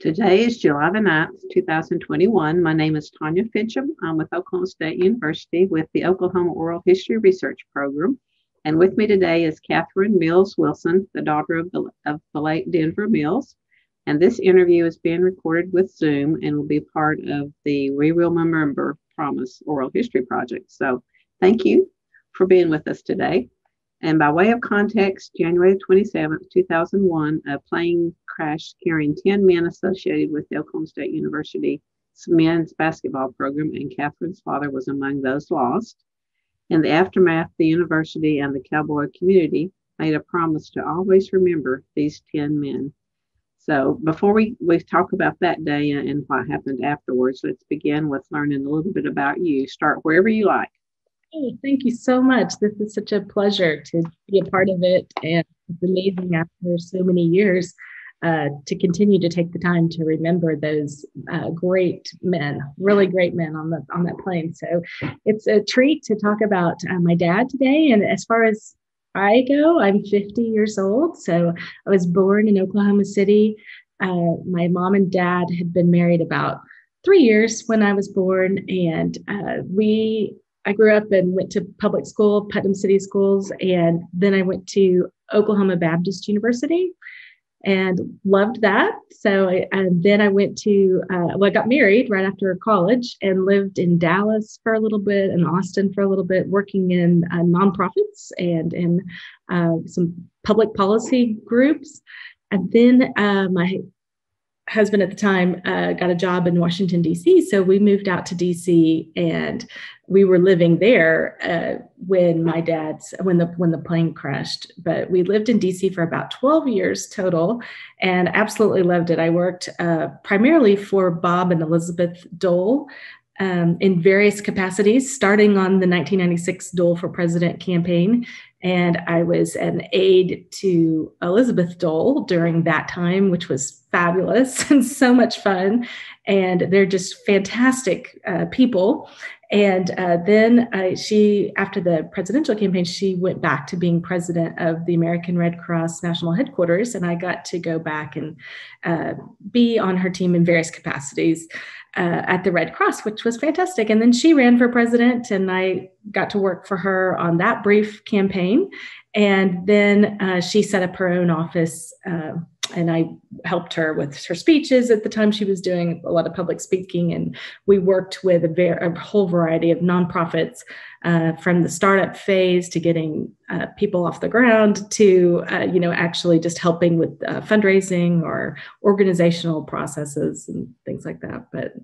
Today is July the 9th, 2021. My name is Tanya Finchum. I'm with Oklahoma State University with the Oklahoma Oral History Research Program. And with me today is Kathryn Mills Wilson, the daughter of the, of the late Denver Mills. And this interview is being recorded with Zoom and will be part of the We Will Remember Promise Oral History Project. So thank you for being with us today. And by way of context, January 27, 2001, a plane crash carrying 10 men associated with the Oklahoma State University men's basketball program, and Kathryn's father was among those lost. In the aftermath, the university and the cowboy community made a promise to always remember these 10 men. So before we, we talk about that day and what happened afterwards, let's begin with learning a little bit about you. Start wherever you like. Oh, thank you so much. This is such a pleasure to be a part of it. And it's amazing after so many years uh, to continue to take the time to remember those uh, great men, really great men on the on that plane. So it's a treat to talk about uh, my dad today. And as far as I go, I'm 50 years old. So I was born in Oklahoma City. Uh, my mom and dad had been married about three years when I was born, and uh, we I grew up and went to public school, Putnam City Schools, and then I went to Oklahoma Baptist University and loved that. So, I, and then I went to, uh, well, I got married right after college and lived in Dallas for a little bit and Austin for a little bit, working in uh, nonprofits and in uh, some public policy groups. And then uh, my husband at the time uh, got a job in Washington, D.C. So we moved out to D.C. and we were living there uh, when my dad's when the when the plane crashed. But we lived in D.C. for about 12 years total, and absolutely loved it. I worked uh, primarily for Bob and Elizabeth Dole. Um, in various capacities, starting on the 1996 Dole for President campaign and I was an aide to Elizabeth Dole during that time, which was fabulous and so much fun. And they're just fantastic uh, people. And uh, then uh, she, after the presidential campaign, she went back to being president of the American Red Cross National Headquarters. And I got to go back and uh, be on her team in various capacities uh, at the Red Cross, which was fantastic. And then she ran for president, and I got to work for her on that brief campaign. And then uh, she set up her own office, uh, and I helped her with her speeches. At the time, she was doing a lot of public speaking, and we worked with a, ver- a whole variety of nonprofits uh, from the startup phase to getting uh, people off the ground to uh, you know actually just helping with uh, fundraising or organizational processes and things like that. But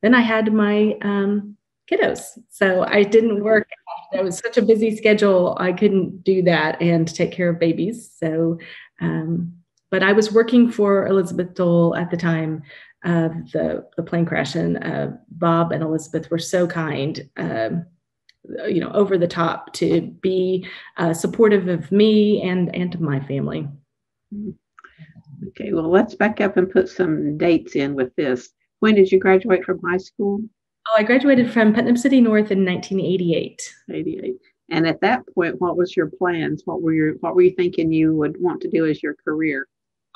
then i had my um, kiddos. So i didn't work. It was such a busy schedule. I couldn't do that and take care of babies. So um, but i was working for elizabeth dole at the time of the, the plane crash and uh, bob and elizabeth were so kind um, you know over the top to be uh, supportive of me and and of my family. Okay well let's back up and put some dates in with this. When did you graduate from high school? Oh i graduated from putnam city north in 1988 88 and at that point what was your plans? What were your what were you thinking you would want to do as your career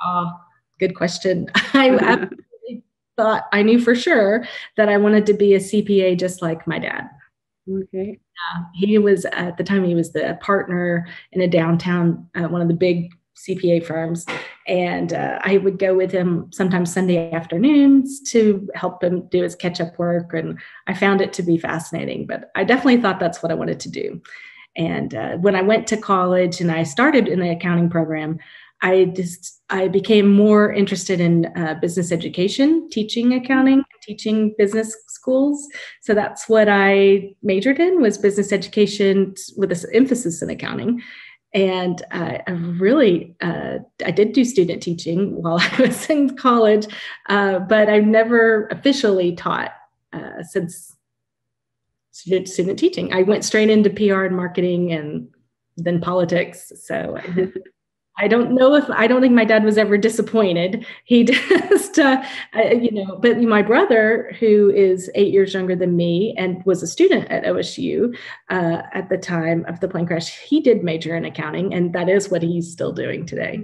oh good question i thought i knew for sure that i wanted to be a cpa just like my dad Okay. Yeah, he was at the time he was the partner in a downtown uh, one of the big CPA firms, and uh, I would go with him sometimes Sunday afternoons to help him do his catch up work, and I found it to be fascinating. But I definitely thought that's what I wanted to do. And uh, when I went to college and I started in the accounting program, I just I became more interested in uh, business education, teaching accounting, teaching business schools. So that's what I majored in was business education with this emphasis in accounting. And uh, I really uh, I did do student teaching while I was in college, uh, but I've never officially taught uh, since student, student teaching. I went straight into PR and marketing and then politics. So I don't know if I don't think my dad was ever disappointed. He just, uh, you know, but my brother, who is eight years younger than me and was a student at OSU uh, at the time of the plane crash, he did major in accounting, and that is what he's still doing today.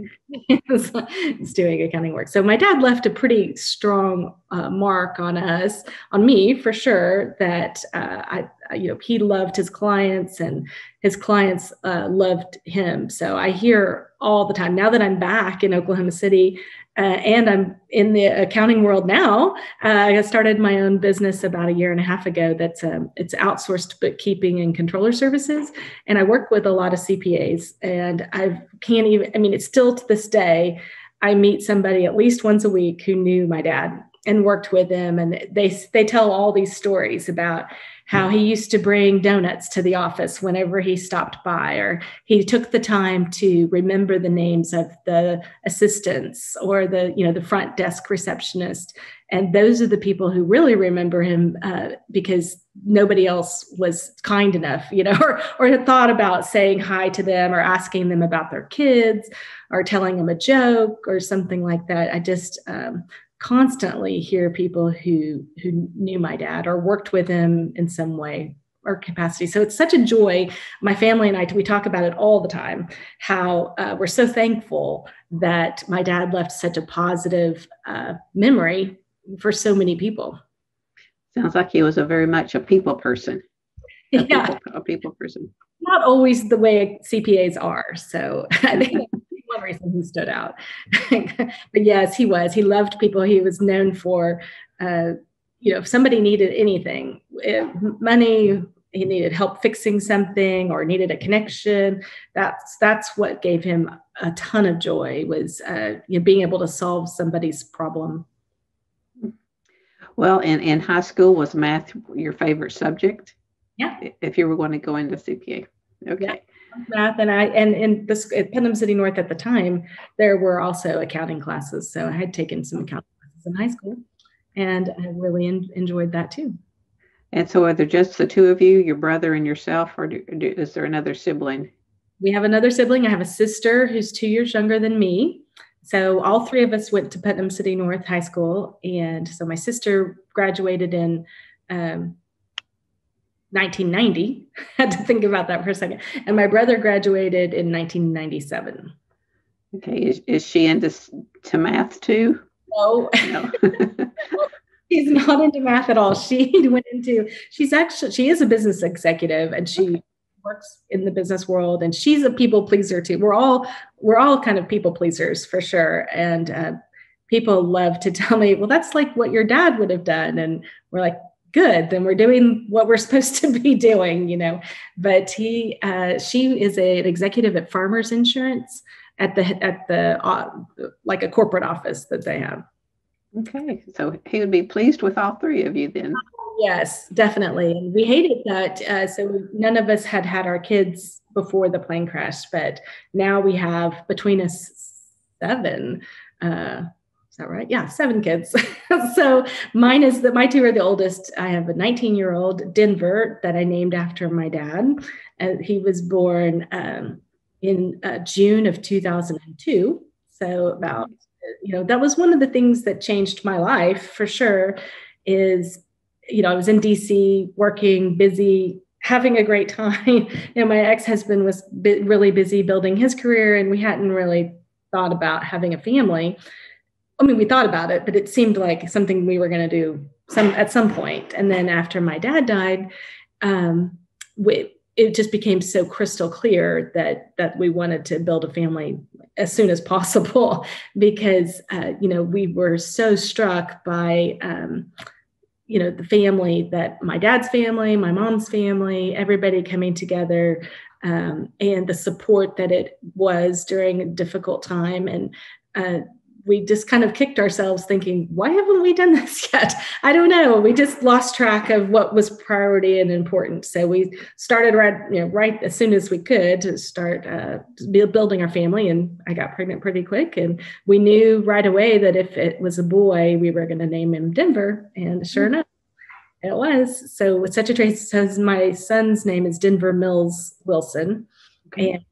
Mm. he's doing accounting work. So my dad left a pretty strong uh, mark on us, on me for sure. That uh, I, you know, he loved his clients and his clients uh, loved him. So I hear all the time now that I'm back in Oklahoma City uh, and I'm in the accounting world now. Uh, I started my own business about a year and a half ago. That's um, it's outsourced bookkeeping and controller services, and I work with a lot of CPAs. And I can't even. I mean, it's still to this day. I meet somebody at least once a week who knew my dad and worked with him, and they they tell all these stories about how he used to bring donuts to the office whenever he stopped by, or he took the time to remember the names of the assistants or the you know the front desk receptionist. And those are the people who really remember him uh, because nobody else was kind enough, you know, or or had thought about saying hi to them or asking them about their kids or telling them a joke or something like that. I just um, constantly hear people who who knew my dad or worked with him in some way or capacity. So it's such a joy. My family and I, we talk about it all the time, how uh, we're so thankful that my dad left such a positive uh, memory for so many people. Sounds like he was a very much a people person. A yeah. People, a people person. Not always the way CPAs are. So I think reason he stood out. but yes, he was. He loved people. He was known for, uh, you know, if somebody needed anything, if money, he needed help fixing something or needed a connection. That's that's what gave him a ton of joy was uh, you know, being able to solve somebody's problem. Well, in, in high school, was math your favorite subject? Yeah. If you were going to go into CPA. Okay. Yeah math and I and in this at Putnam City North at the time, there were also accounting classes. So I had taken some accounting classes in high school, and I really en- enjoyed that too. And so, are there just the two of you, your brother and yourself, or do, do, is there another sibling? We have another sibling. I have a sister who's two years younger than me. So all three of us went to Putnam City North High School, and so my sister graduated in um, 1990. had to think about that for a second. And my brother graduated in 1997. Okay, is, is she into to math too? No. no. she's not into math at all. She went into she's actually she is a business executive and she okay. works in the business world and she's a people pleaser too. We're all we're all kind of people pleasers for sure. And uh, people love to tell me, well, that's like what your dad would have done. And we're like, good then we're doing what we're supposed to be doing you know? But he uh, she is a, an executive at farmers insurance at the at the uh, like a corporate office that they have. Okay so he would be pleased with all three of you then. Yes definitely. And we hated that uh, so none of us had had our kids before the plane crash but now we have between us seven uh, is that right? Yeah, seven kids. so mine is that my two are the oldest. I have a 19 year old Denver that I named after my dad. And he was born um, in uh, June of 2002. So about, you know, that was one of the things that changed my life for sure is, you know, I was in DC working, busy, having a great time. you know, my ex-husband was really busy building his career and we hadn't really thought about having a family. I mean, we thought about it, but it seemed like something we were going to do some at some point. And then after my dad died, um, we, it just became so crystal clear that that we wanted to build a family as soon as possible because uh, you know we were so struck by um, you know the family that my dad's family, my mom's family, everybody coming together. Um, and the support that it was during a difficult time and uh, we just kind of kicked ourselves thinking, why haven't we done this yet? I don't know. We just lost track of what was priority and important. So we started right, you know, right as soon as we could to start uh, building our family. And I got pregnant pretty quick. And we knew right away that if it was a boy, we were going to name him Denver. And sure mm-hmm. enough, it was. So it's such a trace. says my son's name is Denver Mills Wilson. Okay. And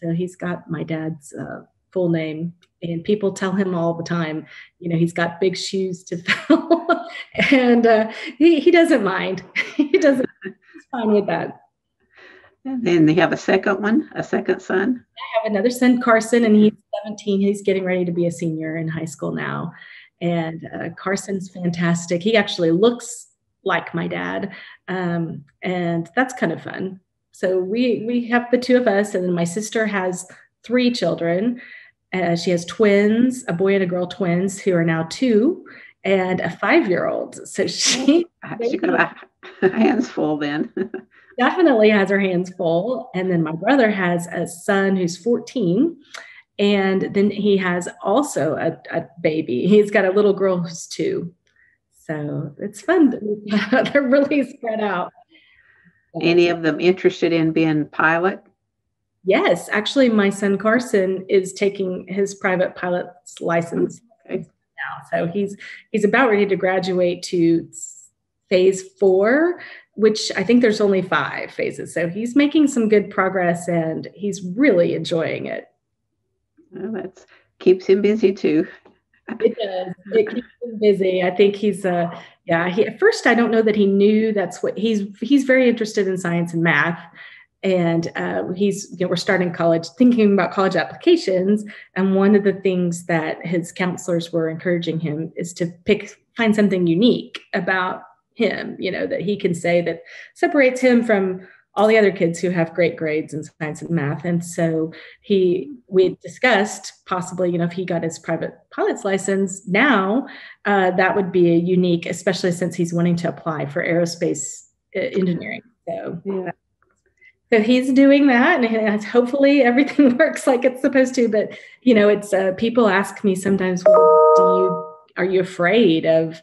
so he's got my dad's uh, full name. And people tell him all the time, you know, he's got big shoes to fill, and uh, he he doesn't mind. he doesn't. He's fine with that. And then they have a second one, a second son. I have another son, Carson, and he's 17. He's getting ready to be a senior in high school now. And uh, Carson's fantastic. He actually looks like my dad, um, and that's kind of fun. So we we have the two of us, and then my sister has three children. Uh, she has twins, a boy and a girl twins who are now two, and a five year old. So she, she got a hands full then. definitely has her hands full. And then my brother has a son who's 14. And then he has also a, a baby. He's got a little girl who's two. So it's fun. They're really spread out. Any of them interested in being pilot? Yes, actually, my son Carson is taking his private pilot's license okay. now. So he's he's about ready to graduate to phase four, which I think there's only five phases. So he's making some good progress and he's really enjoying it. Well, that keeps him busy too. it does. It keeps him busy. I think he's uh yeah, he at first I don't know that he knew that's what he's he's very interested in science and math. And uh, he's, you know, we're starting college, thinking about college applications. And one of the things that his counselors were encouraging him is to pick, find something unique about him, you know, that he can say that separates him from all the other kids who have great grades in science and math. And so he, we discussed possibly, you know, if he got his private pilot's license now, uh, that would be a unique, especially since he's wanting to apply for aerospace uh, engineering. So, yeah. So he's doing that, and hopefully everything works like it's supposed to. But you know, it's uh, people ask me sometimes, well, "Do you are you afraid of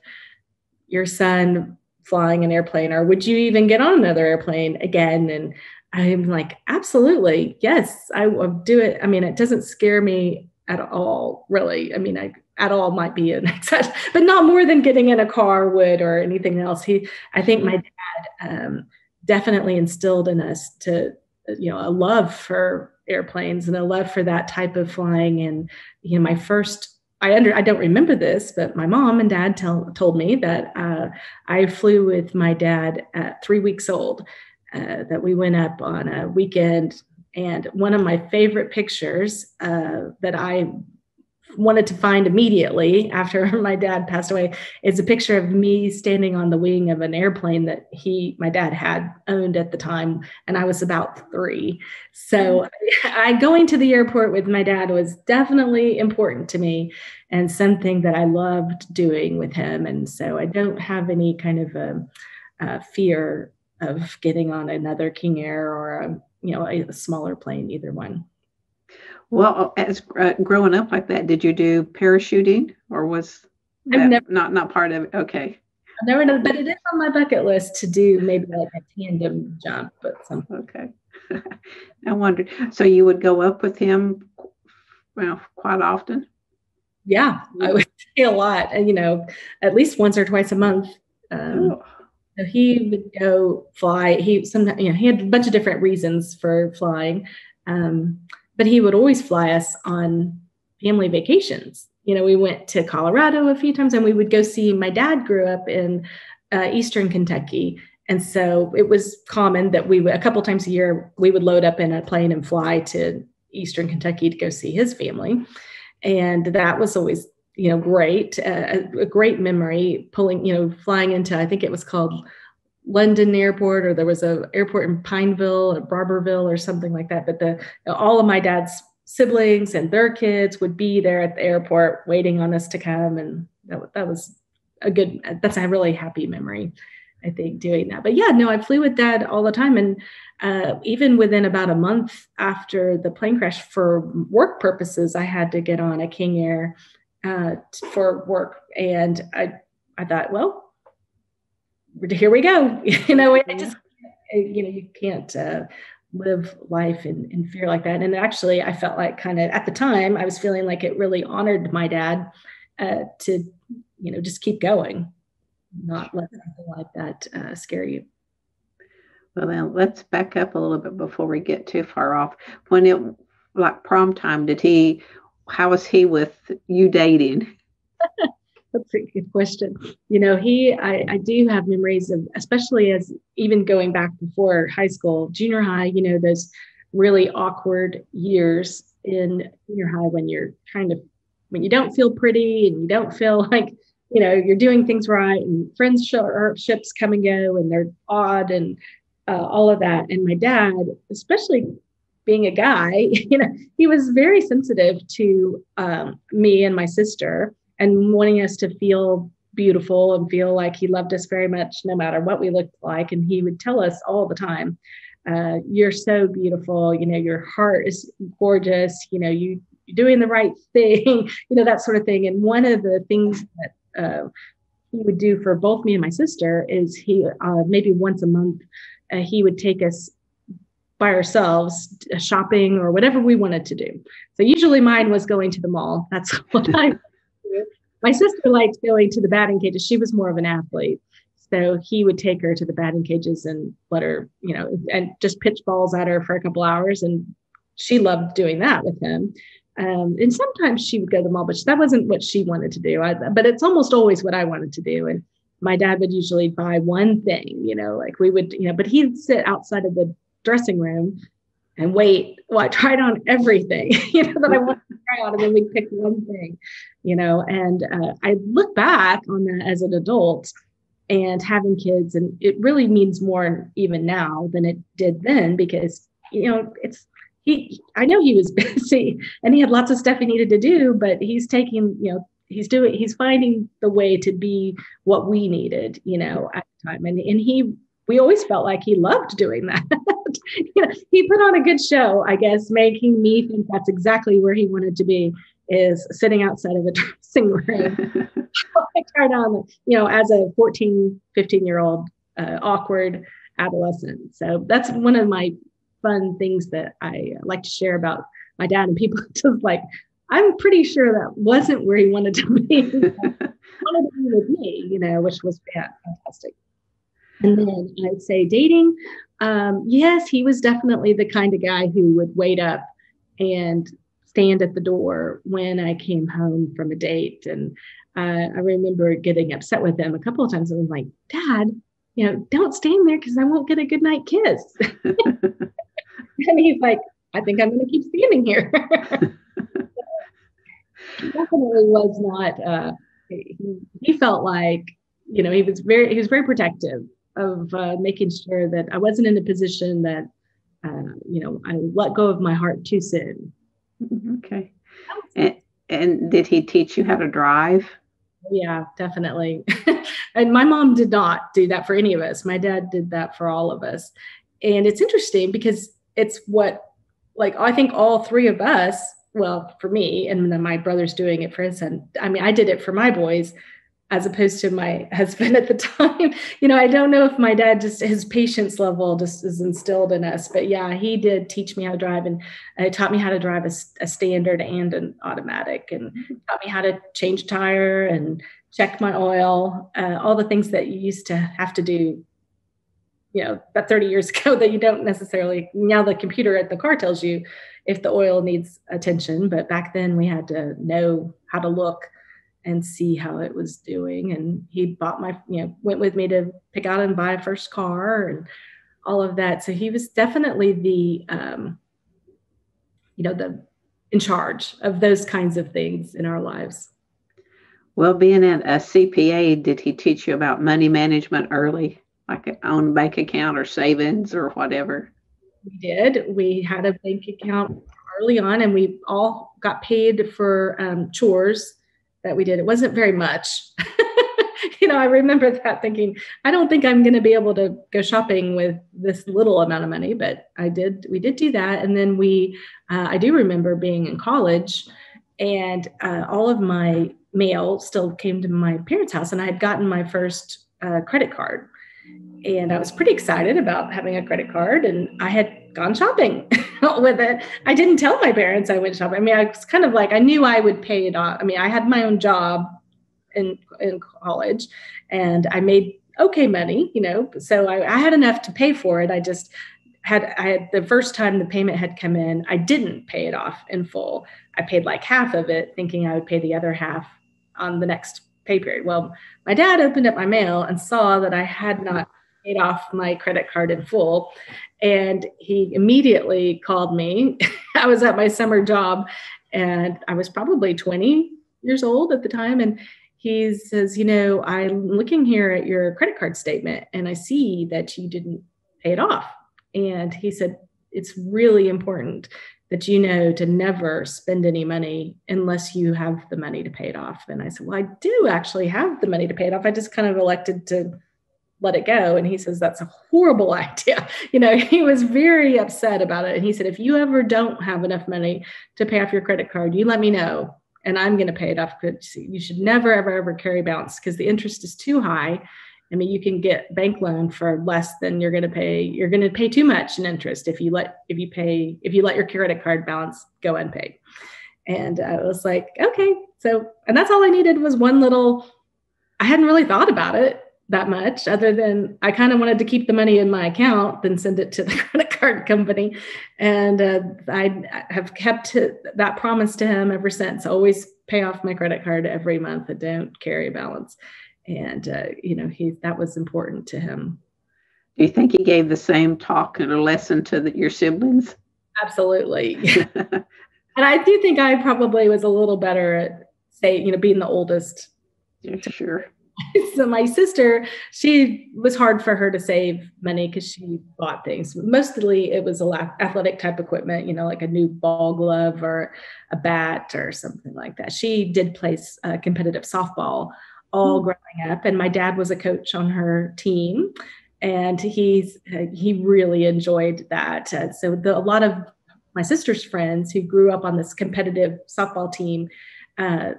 your son flying an airplane or would you even get on another airplane again? And i'm like absolutely yes i will do it. I mean it doesn't scare me at all really. I mean i at all might be an exception but not more than getting in a car would or anything else. He i think my dad um, definitely instilled in us to you know a love for airplanes and a love for that type of flying and you know my first I under I don't remember this, but my mom and dad tell, told me that uh, I flew with my dad at three weeks old. Uh, that we went up on a weekend, and one of my favorite pictures uh, that I wanted to find immediately after my dad passed away is a picture of me standing on the wing of an airplane that he my dad had owned at the time and i was about three. So mm. I, going to the airport with my dad was definitely important to me and something that i loved doing with him. And so i don't have any kind of a, a fear of getting on another king air or a you know a, a smaller plane either one well, as uh, growing up like that, did you do parachuting or was that never, not not part of it? Okay. I've never done, but it is on my bucket list to do maybe like a tandem jump, but some. Okay. I wondered. So you would go up with him, well, quite often. Yeah, I would say a lot. You know, at least once or twice a month. Um, oh. So he would go fly. He sometimes, you know, he had a bunch of different reasons for flying. Um, but he would always fly us on family vacations. You know, we went to Colorado a few times and we would go see my dad grew up in uh, Eastern Kentucky. And so it was common that we would, a couple times a year, we would load up in a plane and fly to Eastern Kentucky to go see his family. And that was always, you know, great, uh, a great memory pulling, you know, flying into, I think it was called London airport or there was a airport in Pineville or Barbourville or something like that. But the all of my dad's siblings and their kids would be there at the airport waiting on us to come, and that that was a good. That's a really happy memory, I think, doing that. But yeah, no, I flew with dad all the time, and uh, even within about a month after the plane crash, for work purposes, I had to get on a King Air uh, for work, and I I thought, well here we go. you know, I just, you know, you can't uh, live life in, in fear like that. And actually, I felt like kind of at the time, I was feeling like it really honored my dad uh, to, you know, just keep going, not let something like that uh, scare you. Well, then let's back up a little bit before we get too far off. When it, like prom time, did he how was he with you dating? That's a good question. You know, he, I, I do have memories of, especially as even going back before high school, junior high, you know, those really awkward years in junior high when you're trying to, when you don't feel pretty and you don't feel like, you know, you're doing things right and friendships come and go and they're odd and uh, all of that. And my dad, especially being a guy, you know, he was very sensitive to um, me and my sister and wanting us to feel beautiful and feel like he loved us very much no matter what we looked like. And he would tell us all the time, uh, you're so beautiful, you know, your heart is gorgeous, you know, you, you're doing the right thing, you know, that sort of thing. And one of the things that uh, he would do for both me and my sister is he uh, maybe once a month uh, he would take us by ourselves uh, shopping or whatever we wanted to do. So usually mine was going to the mall. That's what I my sister liked going to the batting cages. She was more of an athlete. So he would take her to the batting cages and let her, you know, and just pitch balls at her for a couple hours. And she loved doing that with him. Um, and sometimes she would go to the mall, but that wasn't what she wanted to do. I, but it's almost always what I wanted to do. And my dad would usually buy one thing, you know, like we would, you know, but he'd sit outside of the dressing room and wait. Well, I tried on everything, you know, that I wanted to try on, and then we picked one thing, you know. And uh, I look back on that as an adult and having kids, and it really means more even now than it did then because you know it's he. I know he was busy and he had lots of stuff he needed to do, but he's taking you know he's doing he's finding the way to be what we needed, you know, at the time, and and he we always felt like he loved doing that. you know, he put on a good show, I guess, making me think that's exactly where he wanted to be is sitting outside of a dressing room. I tried on, you know, as a 14, 15 year old uh, awkward adolescent. So that's one of my fun things that I like to share about my dad and people just like, I'm pretty sure that wasn't where he wanted to be. wanted to be with me, you know, which was fantastic. And then I'd say dating. Um, yes, he was definitely the kind of guy who would wait up and stand at the door when I came home from a date. And uh, I remember getting upset with him a couple of times. I was like, Dad, you know, don't stand there because I won't get a good night kiss. and he's like, I think I'm going to keep standing here. definitely was not. Uh, he, he felt like you know he was very he was very protective of uh, making sure that I wasn't in a position that, uh, you know, I let go of my heart too soon. Mm-hmm, okay. And, and did he teach you how to drive? Yeah, definitely. and my mom did not do that for any of us. My dad did that for all of us. And it's interesting because it's what, like, I think all three of us, well, for me, and then my brother's doing it for his son. I mean, I did it for my boys as opposed to my husband at the time. you know, I don't know if my dad just his patience level just is instilled in us, but yeah, he did teach me how to drive and uh, taught me how to drive a, a, standard and an automatic, and taught me how to change tire and check my oil, uh, all the things that you used to have to do. You know, about 30 years ago, that you don't necessarily now the computer at the car tells you if the oil needs attention, but back then we had to know how to look and see how it was doing. And he bought my, you know, went with me to pick out and buy a first car and all of that. So he was definitely the, um, you know, the in charge of those kinds of things in our lives. Well, being at a CPA, did he teach you about money management early, like on bank account or savings or whatever? We did. We had a bank account early on, and we all got paid for um, chores that we did. It wasn't very much. you know, I remember that thinking, I don't think I'm going to be able to go shopping with this little amount of money, but I did, we did do that. And then we, uh, I do remember being in college and uh, all of my mail still came to my parents' house and I had gotten my first uh, credit card. And I was pretty excited about having a credit card and I had gone shopping with it. I didn't tell my parents I went shopping. I mean, I was kind of like I knew I would pay it off. I mean, I had my own job in in college, and I made okay money, you know. So I, I had enough to pay for it. I just had I had the first time the payment had come in, I didn't pay it off in full. I paid like half of it, thinking I would pay the other half on the next pay period. Well, my dad opened up my mail and saw that I had not paid off my credit card in full. And he immediately called me. I was at my summer job and I was probably 20 years old at the time. And he says, You know, I'm looking here at your credit card statement and I see that you didn't pay it off. And he said, It's really important that you know to never spend any money unless you have the money to pay it off. And I said, Well, I do actually have the money to pay it off. I just kind of elected to let it go. And he says, That's a horrible idea. You know, he was very upset about it. And he said, If you ever don't have enough money to pay off your credit card, you let me know and I'm going to pay it off. You should never, ever, ever carry balance because the interest is too high I mean, you can get bank loan for less than you're going to pay. You're going to pay too much in interest if you let if you pay if you let your credit card balance go unpaid. And I was like, okay, so and that's all I needed was one little. I hadn't really thought about it that much, other than I kind of wanted to keep the money in my account then send it to the credit card company. And uh, I have kept that promise to him ever since. Always pay off my credit card every month. And don't carry a balance. And uh, you know he that was important to him. Do you think he gave the same talk and a lesson to the, your siblings? Absolutely. And i do think i probably was a little better at say you know being the oldest yeah, sure so my sister she was hard for her to save money because she bought things. Mostly it was a athletic type equipment you know like a new ball glove or a bat or something like that. She did play uh, competitive softball all hmm. growing up and my dad was a coach on her team and he's he really enjoyed that. Uh, so the, a lot of my sister's friends who grew up on this competitive softball team uh,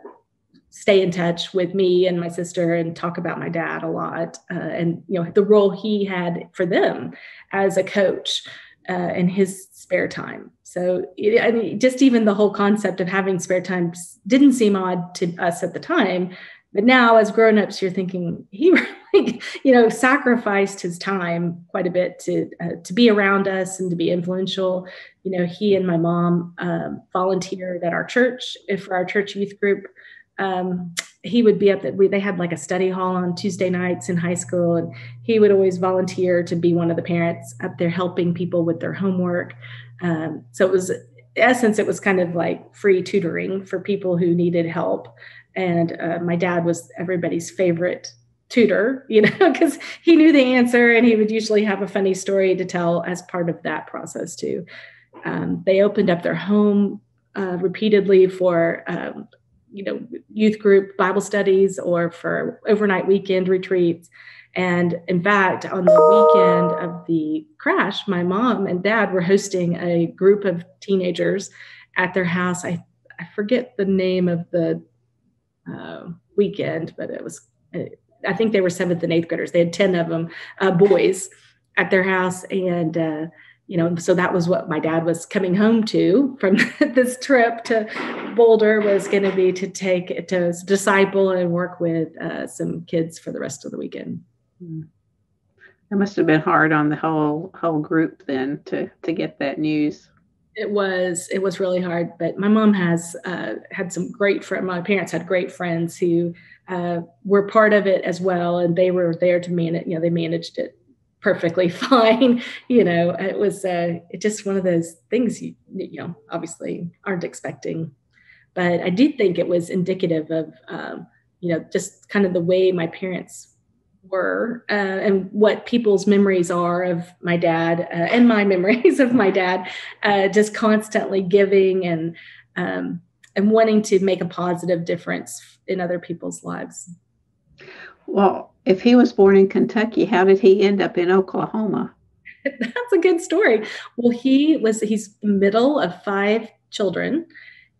stay in touch with me and my sister and talk about my dad a lot uh, and you know the role he had for them as a coach uh, in his spare time so it, I mean, just even the whole concept of having spare time didn't seem odd to us at the time but now, as grown-ups, you're thinking he really, you know, sacrificed his time quite a bit to uh, to be around us and to be influential. You know, he and my mom um, volunteered at our church for our church youth group. Um, he would be up that we they had like a study hall on Tuesday nights in high school, and he would always volunteer to be one of the parents up there helping people with their homework. Um, so it was essence it was kind of like free tutoring for people who needed help and uh, my dad was everybody's favorite tutor you know because he knew the answer and he would usually have a funny story to tell as part of that process too um, they opened up their home uh, repeatedly for um, you know youth group bible studies or for overnight weekend retreats and in fact on the weekend of the crash my mom and dad were hosting a group of teenagers at their house i i forget the name of the uh, weekend, but it was, I think they were seventh and eighth graders. They had 10 of them, uh, boys at their house. And, uh, you know, so that was what my dad was coming home to from this trip to Boulder was going to be to take to disciple and work with uh, some kids for the rest of the weekend. Hmm. It must have been hard on the whole whole group then to to get that news it was it was really hard but my mom has uh, had some great friends my parents had great friends who uh, were part of it as well and they were there to manage you know they managed it perfectly fine you know it was uh, it just one of those things you you know obviously aren't expecting. But i did think it was indicative of um, you know just kind of the way my parents were uh, and what people's memories are of my dad uh, and my memories of my dad uh, just constantly giving and um, and wanting to make a positive difference in other people's lives. Well if he was born in kentucky how did he end up in oklahoma? That's a good story. Well he was he's middle of five children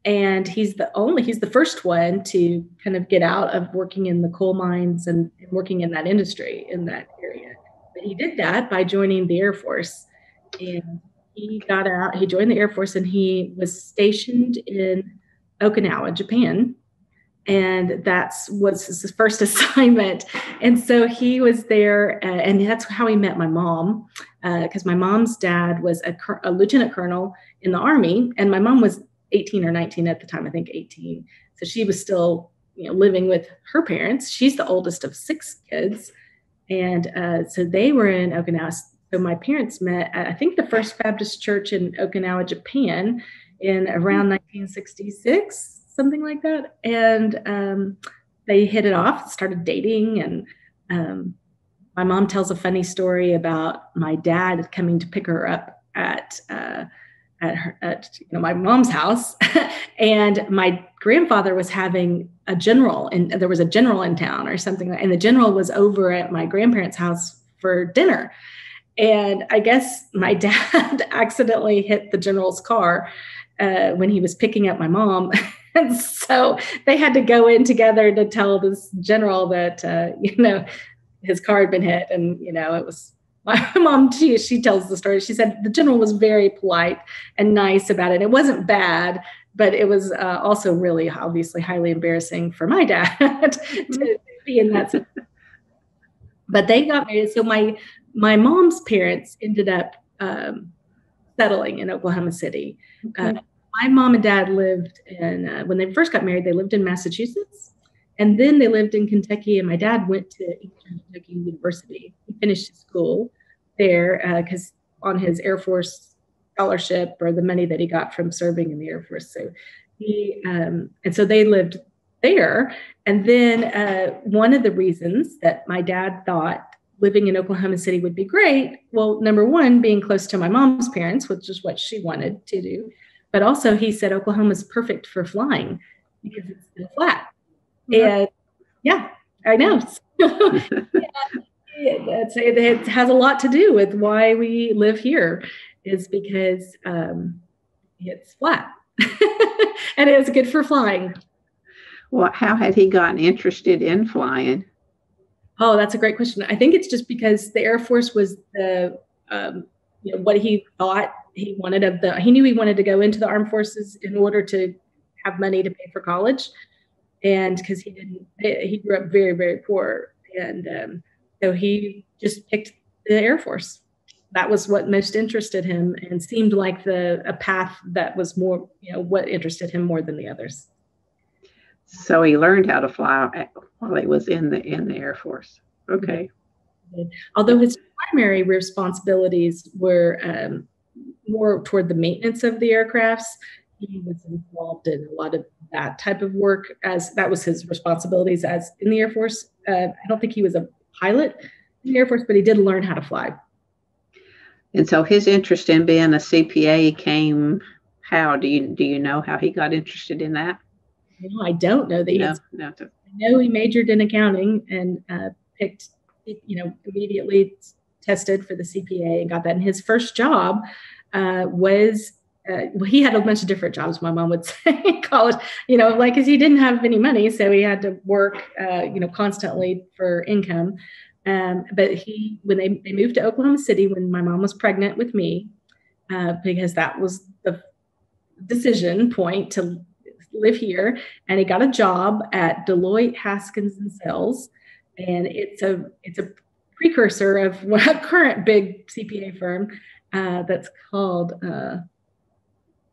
and he's the only he's the first one to kind of get out of working in the coal mines and working in that industry in that area. But he did that by joining the air force and he got out he joined the air force and he was stationed in okinawa japan and that's was his first assignment. And so he was there, uh, and that's how he met my mom, because uh, my mom's dad was a, a, lieutenant colonel in the army, and my mom was 18 or 19 at the time, I think 18. So she was still, you know, living with her parents. She's the oldest of six kids, and uh, so they were in Okinawa. So my parents met at I think the First Baptist Church in Okinawa, Japan, in around 1966 something like that. And um, they hit it off, started dating. And um, my mom tells a funny story about my dad coming to pick her up at. Uh, at, her, at you know my mom's house and my grandfather was having a general and there was a general in town or something and the general was over at my grandparents house for dinner and i guess my dad accidentally hit the general's car uh, when he was picking up my mom and so they had to go in together to tell this general that uh, you know his car had been hit and you know it was my mom she, she tells the story. She said the general was very polite and nice about it. It wasn't bad but it was uh, also really obviously highly embarrassing for my dad to be in that but they got married. So my my mom's parents ended up um, settling in oklahoma city okay. My mom and dad lived in uh, when they first got married they lived in massachusetts and then they lived in kentucky and my dad went to kentucky university he finished his school there because uh, on his air force scholarship or the money that he got from serving in the air force so he um, and so they lived there and then uh, one of the reasons that my dad thought living in Oklahoma City would be great. Well, number one, being close to my mom's parents, which is what she wanted to do. But also, he said Oklahoma is perfect for flying because it's so flat. And yeah, I know. yeah, it has a lot to do with why we live here, is because um, it's flat and it's good for flying. Well, how had he gotten interested in flying? Oh, that's a great question. I think it's just because the Air Force was the um, you know what he thought he wanted of the he knew he wanted to go into the armed forces in order to have money to pay for college. And because he didn't he grew up very very poor. And um, so he just picked the air force. That was what most interested him and seemed like the a path that was more you know what interested him more than the others. So he learned how to fly while he was in the in the air force. Okay. Although his primary responsibilities were um, more toward the maintenance of the aircrafts. He was involved in a lot of that type of work as that was his responsibilities as in the Air Force. Uh, I don't think he was a pilot in the Air Force, but he did learn how to fly. And so his interest in being a CPA came how? Do you do you know how he got interested in that? No, I don't know that. no. No. I know he majored in accounting and uh, picked, you know, immediately tested for the CPA and got that. And his first job uh, was uh, well, he had a bunch of different jobs. My mom would say college, you know, like because he didn't have any money, so he had to work, uh, you know, constantly for income. Um, but he, when they they moved to Oklahoma City, when my mom was pregnant with me, uh, because that was the decision point to live here, and he got a job at Deloitte Haskins and Sells, and it's a it's a precursor of a current big CPA firm uh, that's called uh,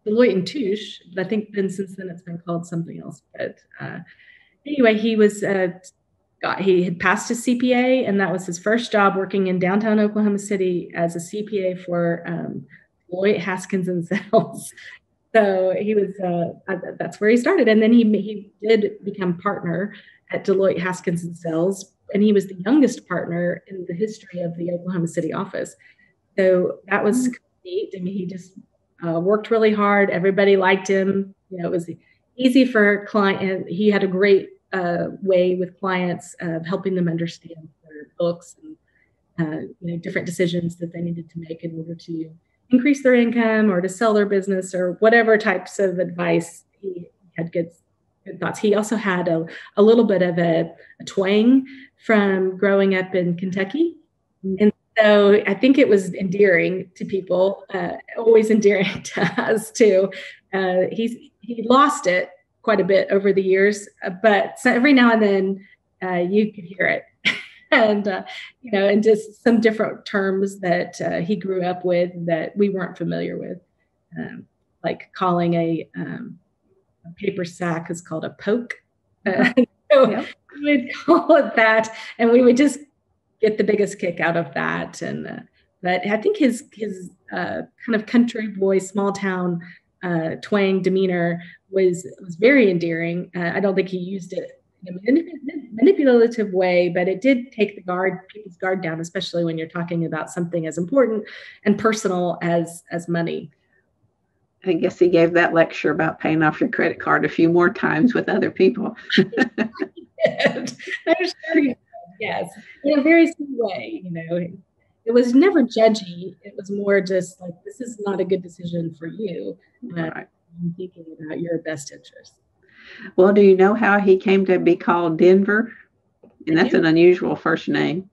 Deloitte and Touche. I think then since then it's been called something else. But uh, anyway, he was uh, got he had passed his CPA, and that was his first job working in downtown Oklahoma City as a CPA for um, Deloitte Haskins and Sells. So he was uh, that's where he started, and then he he did become partner at Deloitte Haskins and Sells, and he was the youngest partner in the history of the Oklahoma City office. So that was mm. neat. I mean, he just uh, worked really hard. Everybody liked him. You know, it was easy for client. He had a great uh, way with clients of helping them understand their books and uh, you know different decisions that they needed to make in order to increase their income or to sell their business or whatever types of advice he had good, good thoughts. He also had a, a little bit of a, a twang from growing up in Kentucky. Mm. And so I think it was endearing to people, uh, always endearing to us too. Uh, he's he lost it quite a bit over the years, uh, but so every now and then uh, you could hear it. and uh, you know, and just some different terms that uh, he grew up with that we weren't familiar with, um, like calling a, um, a, paper sack is called a poke. Uh, so yep. we would call it that, and we would just get the biggest kick out of that. And uh, but I think his his uh, kind of country boy, small town uh, twang demeanor was was very endearing. Uh, I don't think he used it in a manipulative way, but it did take the guard people's guard down, especially when you're talking about something as important and personal as as money. I guess he gave that lecture about paying off your credit card a few more times with other people. I'm sure yes, in a very sweet way. You know, it was never judgy. It was more just like, this is not a good decision for you. Right. I'm thinking about your best interest. Well, do you know how he came to be called Denver? And that's an unusual first name.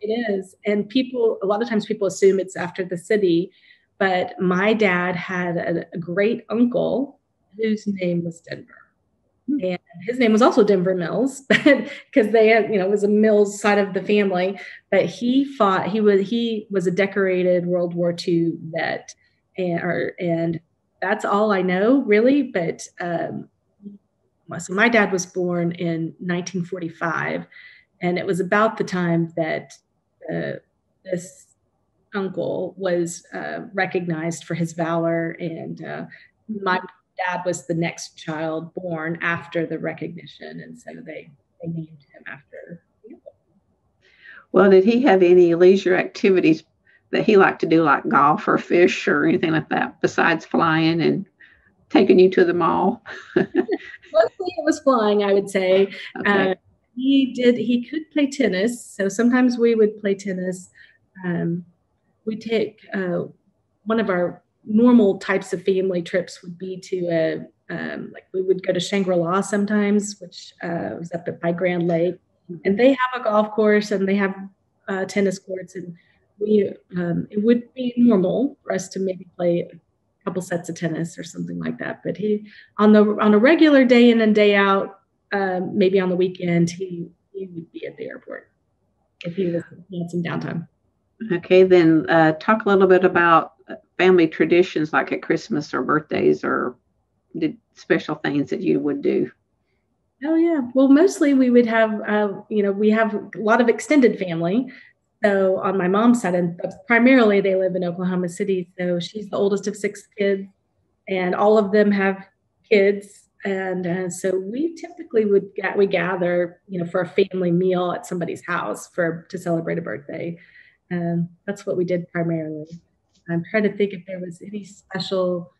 It is. And people, a lot of times people assume it's after the city, but my dad had a, a great uncle whose name was Denver. Hmm. And his name was also Denver Mills, because they had, you know, it was a Mills side of the family. But he fought. He was he was a decorated World War II vet, and or, and that's all I know really. But um, so my dad was born in 1945, and it was about the time that uh, this uncle was uh, recognized for his valor and uh, my dad was the next child born after the recognition, and so they they named him after. Well, did he have any leisure activities that he liked to do, like golf or fish or anything like that, besides flying and taking you to the mall? Mostly it was flying, I would say. Okay. Uh, he did. He could play tennis, so sometimes we would play tennis. Um, we take uh, one of our normal types of family trips would be to a um, like we would go to Shangri-La sometimes, which uh, was up at by Grand Lake, and they have a golf course and they have uh, tennis courts, and we um, it would be normal for us to maybe play a couple sets of tennis or something like that. But he on the on a regular day in and day out, um, maybe on the weekend, he he would be at the airport if he was had some downtime. Okay, then uh, talk a little bit about family traditions like at Christmas or birthdays or special things that you would do? Oh yeah. Well, mostly we would have, uh, you know, we have a lot of extended family. So on my mom's side, and primarily they live in Oklahoma City. So she's the oldest of six kids, and all of them have kids. And uh, so we typically would get, we gather, you know, for a family meal at somebody's house for to celebrate a birthday. And that's what we did primarily. I'm trying to think if there was any special.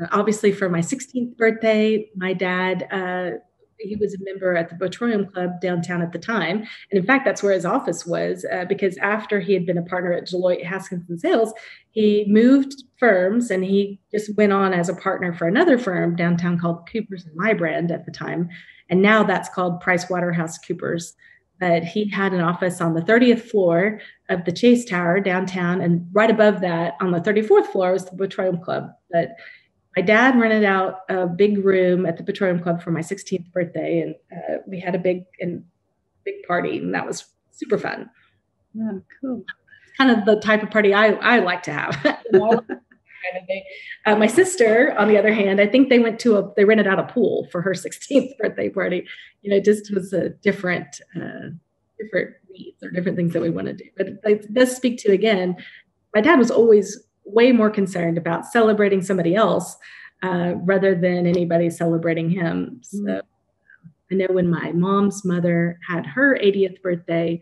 Uh, obviously, for my 16th birthday, my dad uh, he was a member at the Petroleum Club downtown at the time, and in fact, that's where his office was. Uh, because after he had been a partner at Deloitte Haskins and Sells, he moved firms and he just went on as a partner for another firm downtown called Coopers and Lybrand at the time, and now that's called Price Waterhouse Coopers but he had an office on the 30th floor of the Chase Tower downtown. And right above that, on the 34th floor, was the Petroleum Club. But my dad rented out a big room at the Petroleum Club for my 16th birthday. And uh, we had a big and big party, and that was super fun. Yeah, cool. kind of the type of party I, I like to have. Kind of thing. Uh, my sister, on the other hand, I think they went to a they rented out a pool for her 16th birthday party. You know, it just was a different uh, different needs or different things that we want to do. But it does speak to again, my dad was always way more concerned about celebrating somebody else uh, rather than anybody celebrating him. So mm-hmm. I know when my mom's mother had her 80th birthday,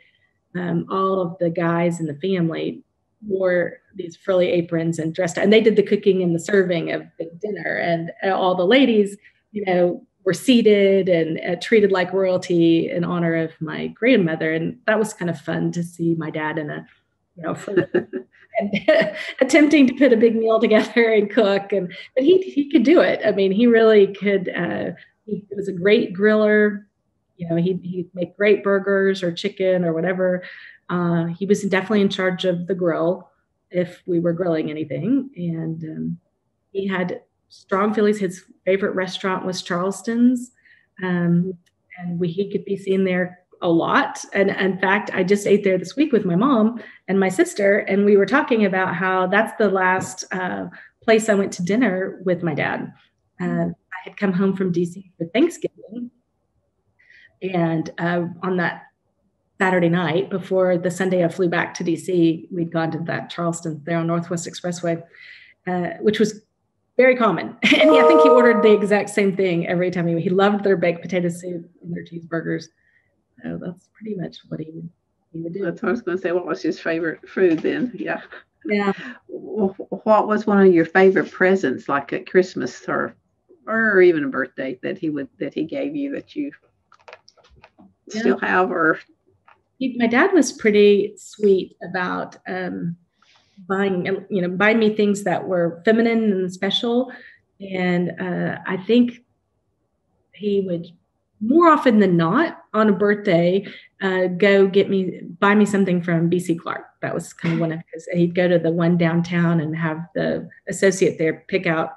um, all of the guys in the family wore these frilly aprons and dressed and they did the cooking and the serving of the dinner. And all the ladies you know were seated and uh, treated like royalty in honor of my grandmother. And that was kind of fun to see my dad in a you know and attempting to put a big meal together and cook. And but he he could do it. I mean he really could uh, he was a great griller. You know he he'd make great burgers or chicken or whatever uh, he was definitely in charge of the grill if we were grilling anything. And um, he had strong feelings. His favorite restaurant was Charleston's, um, and we he could be seen there a lot. And in fact, I just ate there this week with my mom and my sister, and we were talking about how that's the last uh, place I went to dinner with my dad. Uh, I had come home from DC for Thanksgiving, and uh, on that Saturday night before the Sunday I flew back to DC, we'd gone to that Charleston there on Northwest Expressway, uh, which was very common. And I think he ordered the exact same thing every time he, he loved their baked potato soup and their cheeseburgers. So that's pretty much what he would, he would do. That's what I was going to say. What was his favorite food then? Yeah. Yeah. What was one of your favorite presents, like at Christmas or or even a birthday that he would that he gave you that you yeah. still have or he, my dad was pretty sweet about um, buying you know buying me things that were feminine and special. And uh, i think he would more often than not on a birthday uh, go get me buy me something from bc clark. That was kind of one of his he'd go to the one downtown and have the associate there pick out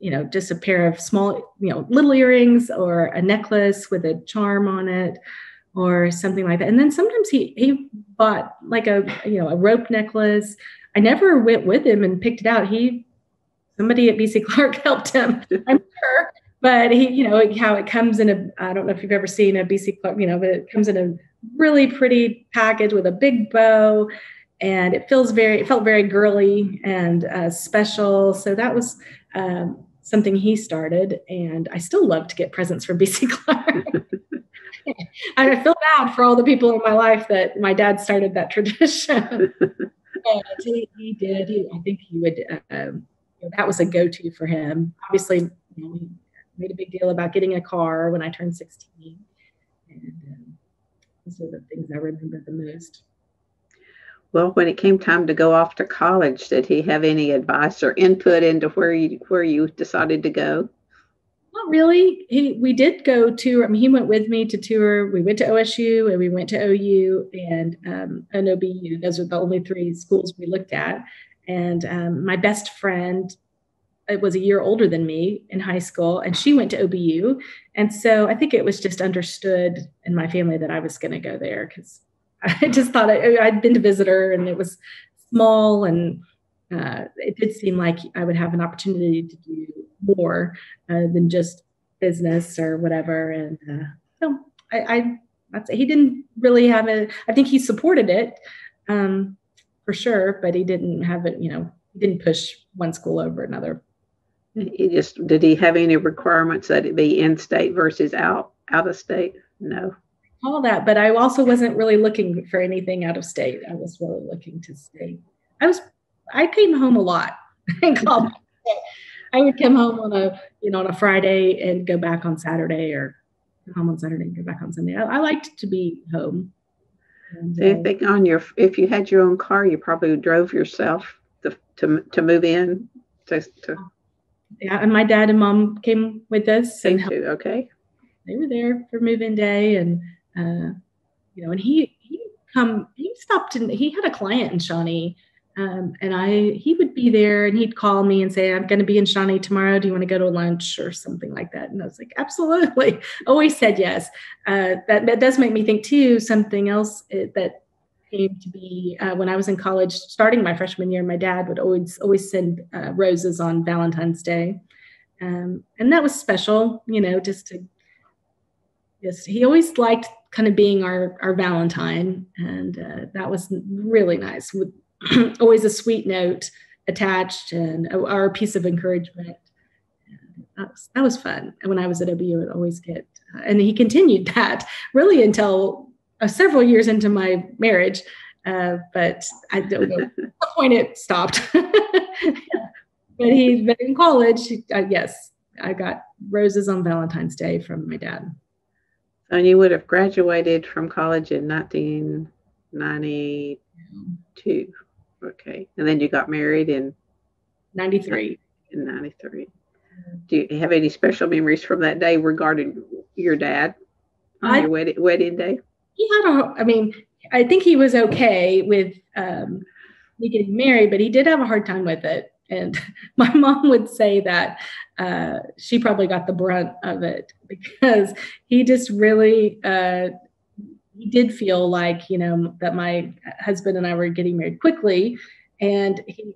you know just a pair of small you know little earrings or a necklace with a charm on it or something like that and then sometimes he he bought like a you know a rope necklace i never went with him and picked it out he somebody at bc clark helped him i'm sure but he, you know, how it comes in a, I don't know if you've ever seen a BC Clark, you know, but it comes in a really pretty package with a big bow and it feels very, it felt very girly and uh, special. So that was um, something he started. And I still love to get presents from BC Clark. I feel bad for all the people in my life that my dad started that tradition. he, he, did. He, I think he would. Um, you know, that was a go-to for him. Obviously, you know, made a big deal about getting a car when I turned 16. And um, those are the things I remember the most. Well, when it came time to go off to college, did he have any advice or input into where you where you decided to go? Really. He we did go to. I mean, he went with me to tour. We went to OSU and we went to OU and um. Those are the only three schools we looked at. And um, my best friend it was a year older than me in high school and she went to OBU. And so I think it was just understood in my family that I was going to go there because I just thought I, I'd been to visit her and it was small and uh, it did seem like I would have an opportunity to do more uh, than just business or whatever. And uh, so I, I I'd say he didn't really have a, I think he supported it um, for sure, but he didn't have it, you know, he didn't push one school over another. He just did he have any requirements that it be in state versus out out of state? No. All that, but I also wasn't really looking for anything out of state. I was really looking to stay. I was I came home a lot. I would come home on a you know on a Friday and go back on Saturday or home on Saturday and go back on Sunday. I, I liked to be home. And, so uh, think on your if you had your own car, you probably drove yourself to to, to move in to, to yeah, and my dad and mom came with us. and too. Okay. They were there for move-in day, and uh, you know, and he he come he stopped and he had a client in Shawnee, um, and I he would be there and he'd call me and say, "I'm going to be in Shawnee tomorrow. Do you want to go to lunch or something like that?" And I was like, "Absolutely." Always said yes. Uh, that that does make me think too. Something else eh, that came to be uh, when I was in college, starting my freshman year. My dad would always always send uh, roses on Valentine's Day, um, and that was special. You know, just to just he always liked kind of being our our Valentine, and uh, that was really nice. With always a sweet note attached and a, our piece of encouragement. That was, that was fun. And when I was at OBU, I'd always get, uh, and he continued that really until uh, several years into my marriage, uh, but I don't know what point it stopped. but he's been in college. Uh, yes, I got roses on Valentine's Day from my dad. And you would have graduated from college in 1992. Okay. And then you got married in 93. In 93. Do you have any special memories from that day regarding your dad on I, your wedding, wedding day? he had a, I mean, I think he was okay with um, me getting married, but he did have a hard time with it. And my mom would say that uh, she probably got the brunt of it because he just really uh, he did feel like you know that my husband and I were getting married quickly, and he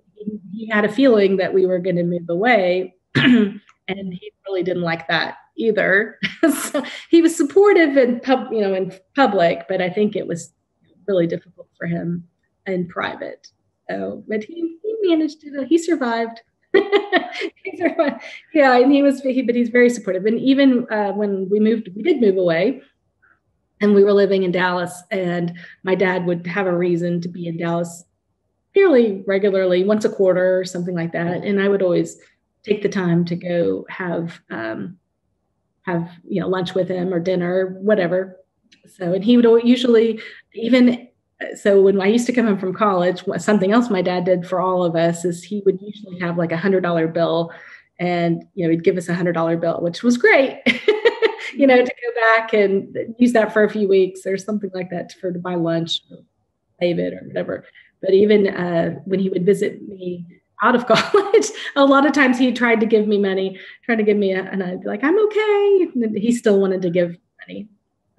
he had a feeling that we were going to move away, and he really didn't like that either. so he was supportive in pub, you know, in public, but I think it was really difficult for him in private. So, but he, he managed it. He survived. Yeah, and he was, he, but he's very supportive. And even uh, when we moved, we did move away, and we were living in Dallas, and my dad would have a reason to be in Dallas fairly regularly, once a quarter or something like that. And I would always take the time to go have um, have you know lunch with him or dinner, whatever. So, and he would usually even so when I used to come home from college, something else my dad did for all of us is he would usually have like a hundred dollar bill, and you know he'd give us a hundred dollar bill, which was great. you know, to go back and use that for a few weeks or something like that for to buy lunch, or save it or whatever. But even uh, when he would visit me out of college, a lot of times he tried to give me money, trying to give me, a, and I'd be like, I'm okay. And he still wanted to give money.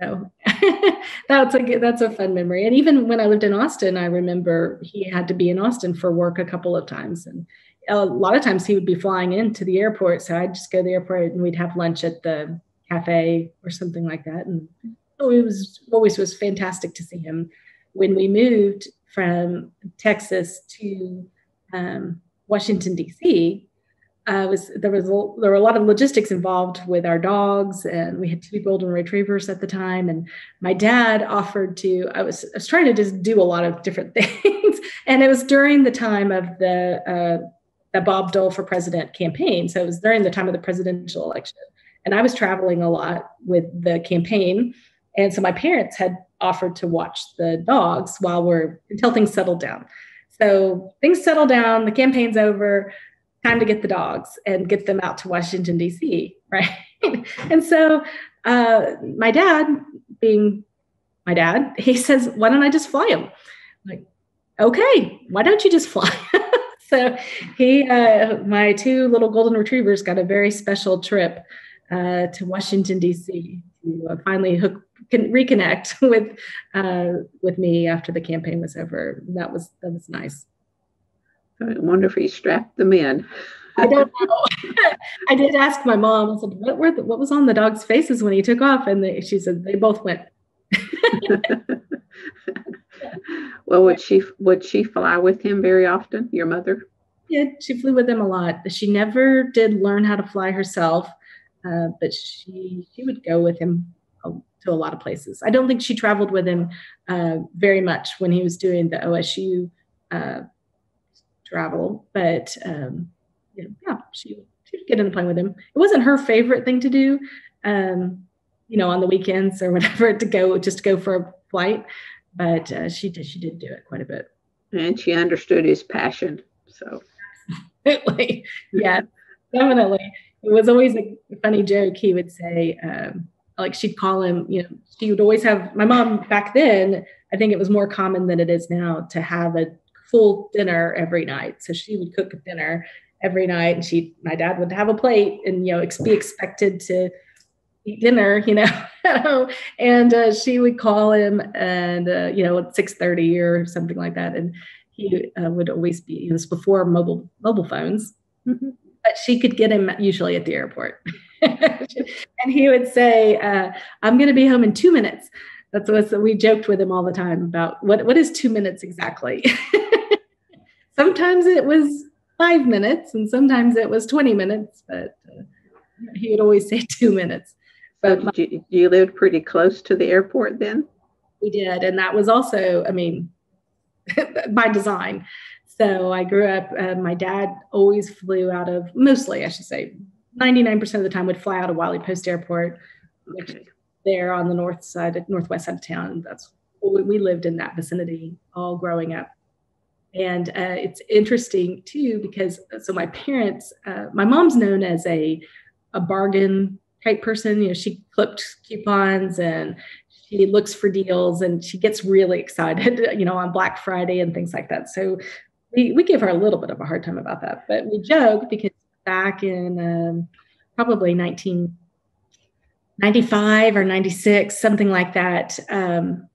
So that's a that's a fun memory. And even when I lived in Austin, I remember he had to be in Austin for work a couple of times, and a lot of times he would be flying into the airport. So I'd just go to the airport and we'd have lunch at the cafe or something like that. And it was always was fantastic to see him. When we moved from Texas to um, Washington D.C. Uh, was there was a, there were a lot of logistics involved with our dogs, and we had two golden retrievers at the time. And my dad offered to I was I was trying to just do a lot of different things, and it was during the time of the uh, the Bob Dole for President campaign. So it was during the time of the presidential election, and I was traveling a lot with the campaign, and so my parents had offered to watch the dogs while we're until things settled down. So things settle down, the campaign's over, time to get the dogs and get them out to Washington, D.C., right? and so uh, my dad, being my dad, he says, Why don't I just fly them? Like, okay, why don't you just fly? so he, uh, my two little golden retrievers got a very special trip uh, to Washington, D.C. to uh, finally hook can reconnect with uh, with me after the campaign was over. That was that was nice. I wonder if he strapped them in. I don't know. I did ask my mom. I said, "What were the, what was on the dog's faces when he took off?" And they, she said they both went. well, would she would she fly with him very often? Your mother? Yeah, she flew with him a lot. She never did learn how to fly herself, uh, but she she would go with him to a lot of places. I don't think she traveled with him uh, very much when he was doing the OSU uh, travel, but um, know, yeah, she she would get in the plane with him. It wasn't her favorite thing to do, um, you know, on the weekends or whatever to go just to go for a flight, but uh, she did she did do it quite a bit. And she understood his passion. So, yeah, definitely. It was always a funny joke. He would say. Um, like she'd call him, you know, she would always have my mom back then. I think it was more common than it is now to have a full dinner every night. So she would cook dinner every night, and she, my dad would have a plate, and you know, be expected to eat dinner, you know, and uh, she would call him, and uh, you know, at six thirty or something like that, and he uh, would always be. It was before mobile mobile phones, mm-hmm. But she could get him usually at the airport. and he would say, uh, I'm going to be home in two minutes. That's what we joked with him all the time about what, what is two minutes exactly? sometimes it was five minutes and sometimes it was 20 minutes, but uh, he would always say two minutes. But so you, you lived pretty close to the airport then? We did. And that was also, I mean, by design. So I grew up, uh, my dad always flew out of, mostly, I should say, 99% of the time would fly out of Wiley Post Airport, which there on the north side, northwest side of town. That's we lived in that vicinity all growing up. And uh, it's interesting too because so my parents, uh, my mom's known as a a bargain type person. You know, she clipped coupons and she looks for deals and she gets really excited. You know, on Black Friday and things like that. So we, we give her a little bit of a hard time about that, but we joke because back in um, probably 1995 or 96, something like that, um,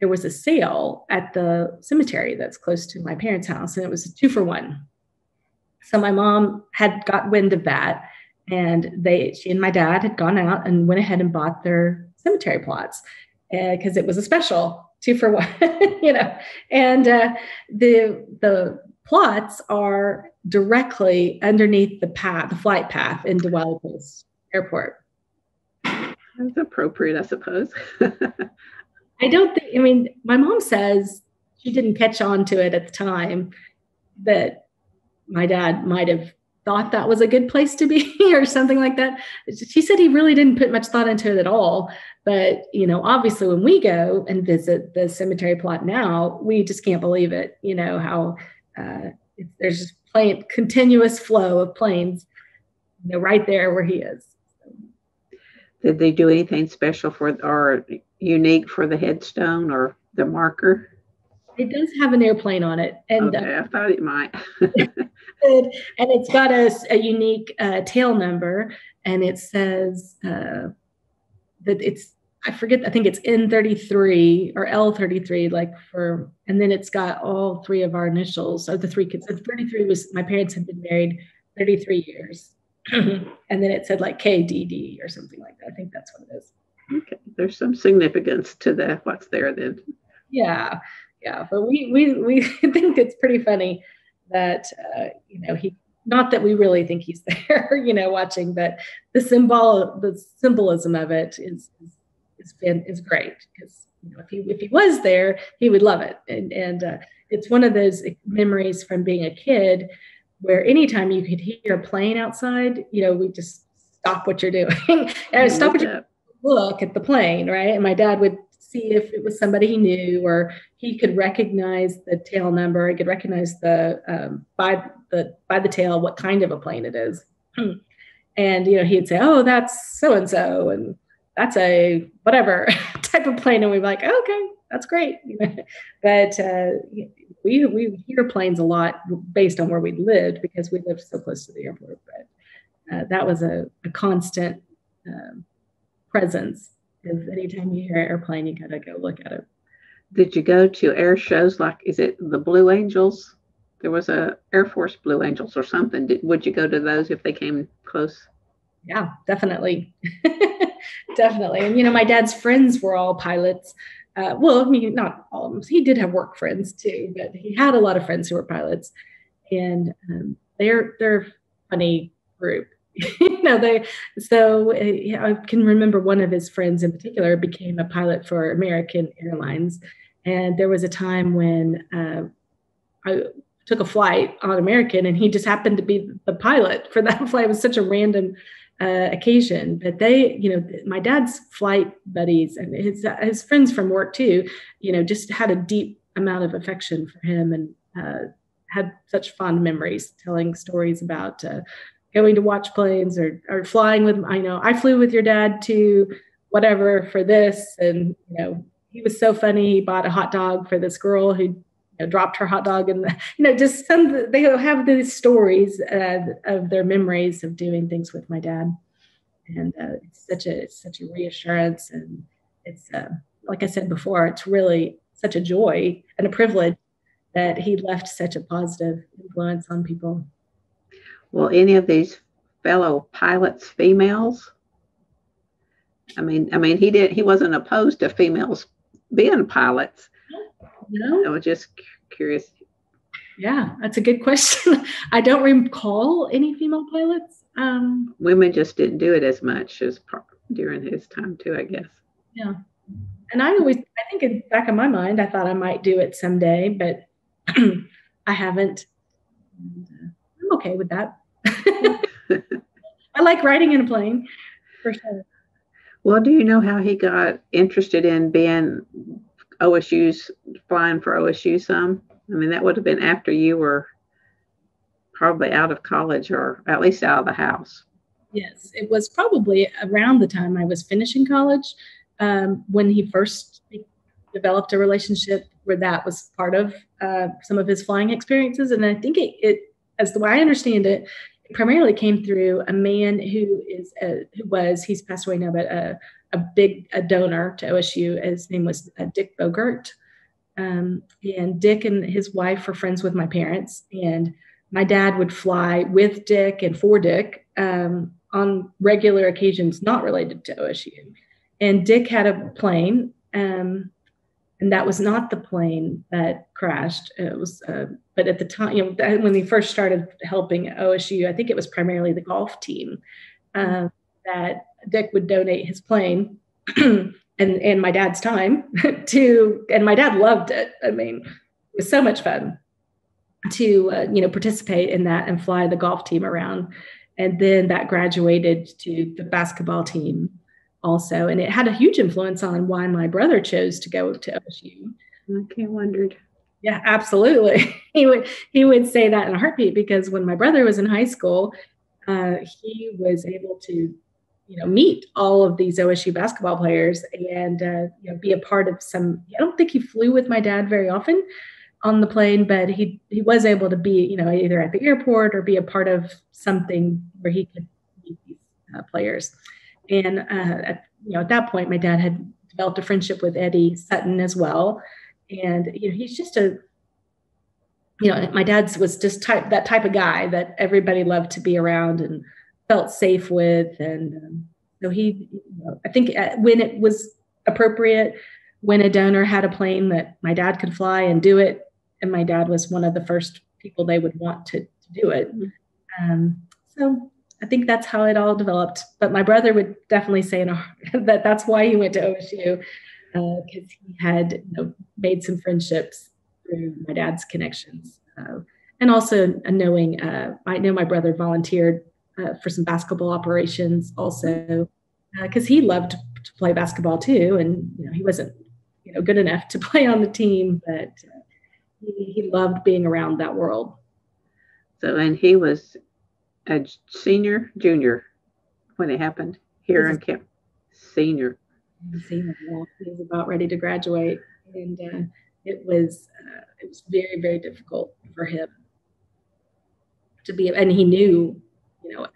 there was a sale at the cemetery that's close to my parents' house, and it was a two for one. So my mom had got wind of that, and they, she and my dad had gone out and went ahead and bought their cemetery plots because uh, it was a special two for one, you know. And uh, the the plots are directly underneath the path, the flight path in Place Airport. That's appropriate, I suppose. I don't think. I mean, my mom says she didn't catch on to it at the time that my dad might have thought that was a good place to be or something like that. She said he really didn't put much thought into it at all. But, you know, obviously when we go and visit the cemetery plot now, we just can't believe it, you know, how uh, there's just plane, continuous flow of planes, you know, right there where he is. Did they do anything special for or unique for the headstone or the marker? It does have an airplane on it, and okay, uh, I thought it might. and it's got a, a unique uh, tail number, and it says uh, that it's I forget. I think it's N33 or L33, like for, and then it's got all three of our initials of the three kids. So 33 was my parents had been married 33 years, and then it said like KDD or something like that. I think that's what it is. Okay, there's some significance to that. What's there then? Yeah, yeah. But we we we think it's pretty funny that uh, you know he not that we really think he's there, you know, watching, but the symbol the symbolism of it is is is, been, is great because you know if he if he was there, he would love it, and and uh, it's one of those memories from being a kid where anytime you could hear a plane outside, you know, we just stop what you're doing and stop what you're look at the plane, right? And my dad would see if it was somebody he knew or he could recognize the tail number. He could recognize the um, by the by the tail what kind of a plane it is. and you know, he'd say, "Oh, that's so and so," and that's a whatever type of plane, and we'd be like, oh, "Okay, that's great." but uh, we we hear planes a lot based on where we lived because we lived so close to the airport. But uh, that was a, a constant. Um, presence. Because anytime you hear an airplane, you gotta go look at it. Did you go to air shows like is it the Blue Angels? There was a Air Force Blue Angels or something. Did, would you go to those if they came close? Yeah, definitely, definitely. And you know, my dad's friends were all pilots. Uh, well, I mean, not all of them. He did have work friends too, but he had a lot of friends who were pilots, and um, they're they're a funny group. you know, they so uh, I can remember one of his friends in particular became a pilot for American Airlines, and there was a time when uh, I took a flight on American, and he just happened to be the pilot for that flight. It was such a random uh, occasion, but they, you know, my dad's flight buddies and his his friends from work too, you know, just had a deep amount of affection for him and uh, had such fond memories telling stories about uh, going to watch planes or, or flying with i know i flew with your dad to whatever for this. And you know he was so funny. He bought a hot dog for this girl who you know, dropped her hot dog and you know just some they have these stories uh, of their memories of doing things with my dad. And uh, it's such a it's such a reassurance and it's uh, like i said before it's really such a joy and a privilege that he left such a positive influence on people Will any of these fellow pilots females? I mean, I mean, he did. He wasn't opposed to females being pilots. No, I was just curious. Yeah, that's a good question. I don't recall any female pilots. Um, Women just didn't do it as much as during his time too, I guess. Yeah, and I always, I think in back of my mind, I thought I might do it someday, but I haven't. And, uh, I'm okay with that. I like riding in a plane for sure. Well, do you know how he got interested in being OSU's flying for OSU some? I mean, that would have been after you were probably out of college or at least out of the house. Yes, it was probably around the time I was finishing college um, when he first developed a relationship where that was part of uh, some of his flying experiences. And I think it, it, as the way I understand it, it primarily came through a man who is a, who was he's passed away now, but a, a big a donor to OSU. His name was uh, Dick Bogert. Um, and Dick and his wife were friends with my parents, and my dad would fly with Dick and for Dick um, on regular occasions not related to OSU. And Dick had a plane, um, and that was not the plane that crashed. It was, uh, but at the time, you know, when he first started helping OSU, I think it was primarily the golf team uh, that Dick would donate his plane and and my dad's time to, and my dad loved it. I mean, it was so much fun to uh, you know participate in that and fly the golf team around and then that graduated to the basketball team also and it had a huge influence on why my brother chose to go to OSU. Okay, wondered. Yeah, absolutely. he would he would say that in a heartbeat because when my brother was in high school, uh, he was able to you know meet all of these OSU basketball players and uh, you know be a part of some. I don't think he flew with my dad very often, on the plane, but he he was able to be, you know, either at the airport or be a part of something where he could meet these uh, players. And uh, at, you know, at that point, my dad had developed a friendship with Eddie Sutton as well, and you know, he's just a you know, my dad's was just type that type of guy that everybody loved to be around and felt safe with, and um, so he, you know, I think uh, when it was appropriate, when a donor had a plane that my dad could fly and do it, and my dad was one of the first people they would want to, to do it. Mm-hmm. Um, so I think that's how it all developed. But my brother would definitely say a, that that's why he went to OSU because uh, he had you know, made some friendships through my dad's connections, uh, and also knowing uh, I know my brother volunteered uh, for some basketball operations also because uh, he loved to play basketball too, and you know he wasn't you know good enough to play on the team, but uh, he, he loved being around that world. So, and he was a senior, junior when it happened here in Camp. Senior. Yeah, he was about ready to graduate, and uh, it was uh, it was very very difficult for him to be. And he knew, you know,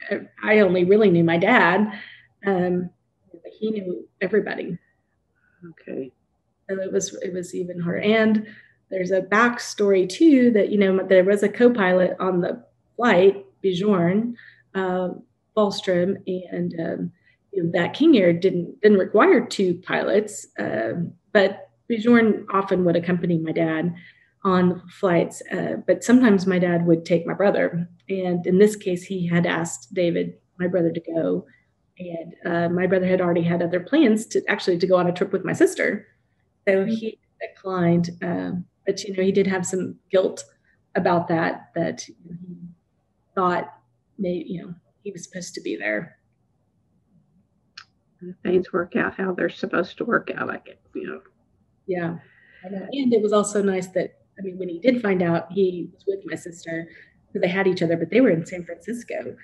I only really knew my dad, um, but he knew everybody. Okay. So it was it was even harder. And there's a backstory too that you know there was a co-pilot on the flight, Bjorn uh, Fahlstrom, and um, you know, that King Air didn't didn't require two pilots, uh, but Bjorn often would accompany my dad on flights, uh, but sometimes my dad would take my brother, and in this case, he had asked David, my brother, to go, and uh, my brother had already had other plans to actually to go on a trip with my sister, so he declined. Um, but you know he did have some guilt about that that he thought maybe you know he was supposed to be there things work out how they're supposed to work out i guess you know. Yeah. And it was also nice that i mean when he did find out he was with my sister so they had each other but they were in san francisco.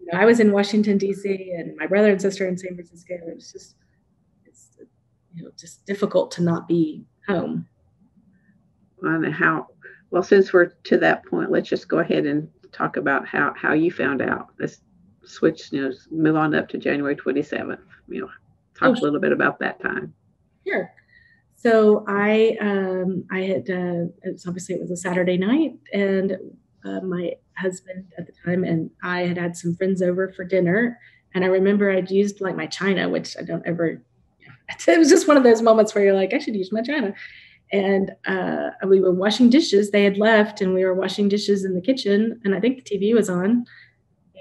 You know i was in washington dc and my brother and sister in san francisco it was just it's you know just difficult to not be home. On how well since we're to that point let's just go ahead and talk about how how you found out let's switch you know move on up to january 27th you know talk oh, a little bit about that time sure so i um i had uh it's obviously it was a saturday night and uh, my husband at the time and i had had some friends over for dinner and i remember i'd used like my china which i don't ever it was just one of those moments where you're like i should use my china and uh, we were washing dishes. They had left, and we were washing dishes in the kitchen. And I think the TV was on.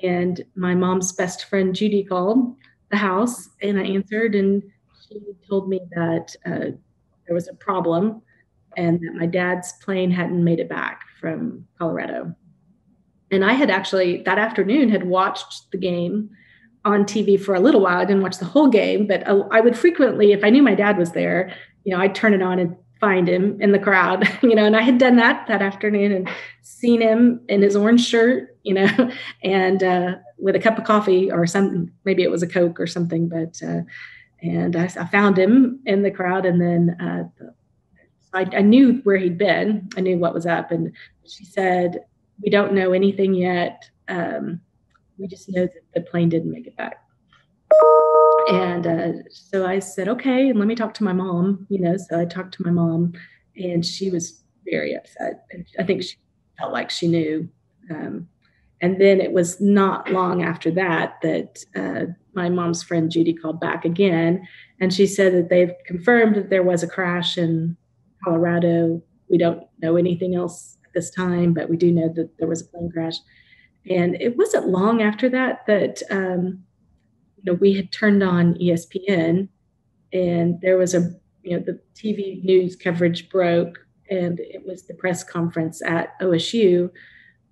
And my mom's best friend Judy called the house, and I answered, and she told me that uh, there was a problem, and that my dad's plane hadn't made it back from Colorado. And I had actually that afternoon had watched the game on TV for a little while. I didn't watch the whole game, but uh, I would frequently, if I knew my dad was there, you know, I'd turn it on and find him in the crowd, you know, and I had done that that afternoon and seen him in his orange shirt, you know, and uh, with a cup of coffee or something, maybe it was a Coke or something, but, uh, and I, I, found him in the crowd and then uh, I, I knew where he'd been. I knew what was up. And she said, We don't know anything yet. Um, we just know that the plane didn't make it back. And uh, so I said, okay, and let me talk to my mom, you know. So I talked to my mom, and she was very upset. And I think she felt like she knew. Um, and then it was not long after that that uh, my mom's friend Judy called back again, and she said that they've confirmed that there was a crash in Colorado. We don't know anything else at this time, but we do know that there was a plane crash. And it wasn't long after that that um, you know we had turned on ESPN, and there was a you know the TV news coverage broke, and it was the press conference at OSU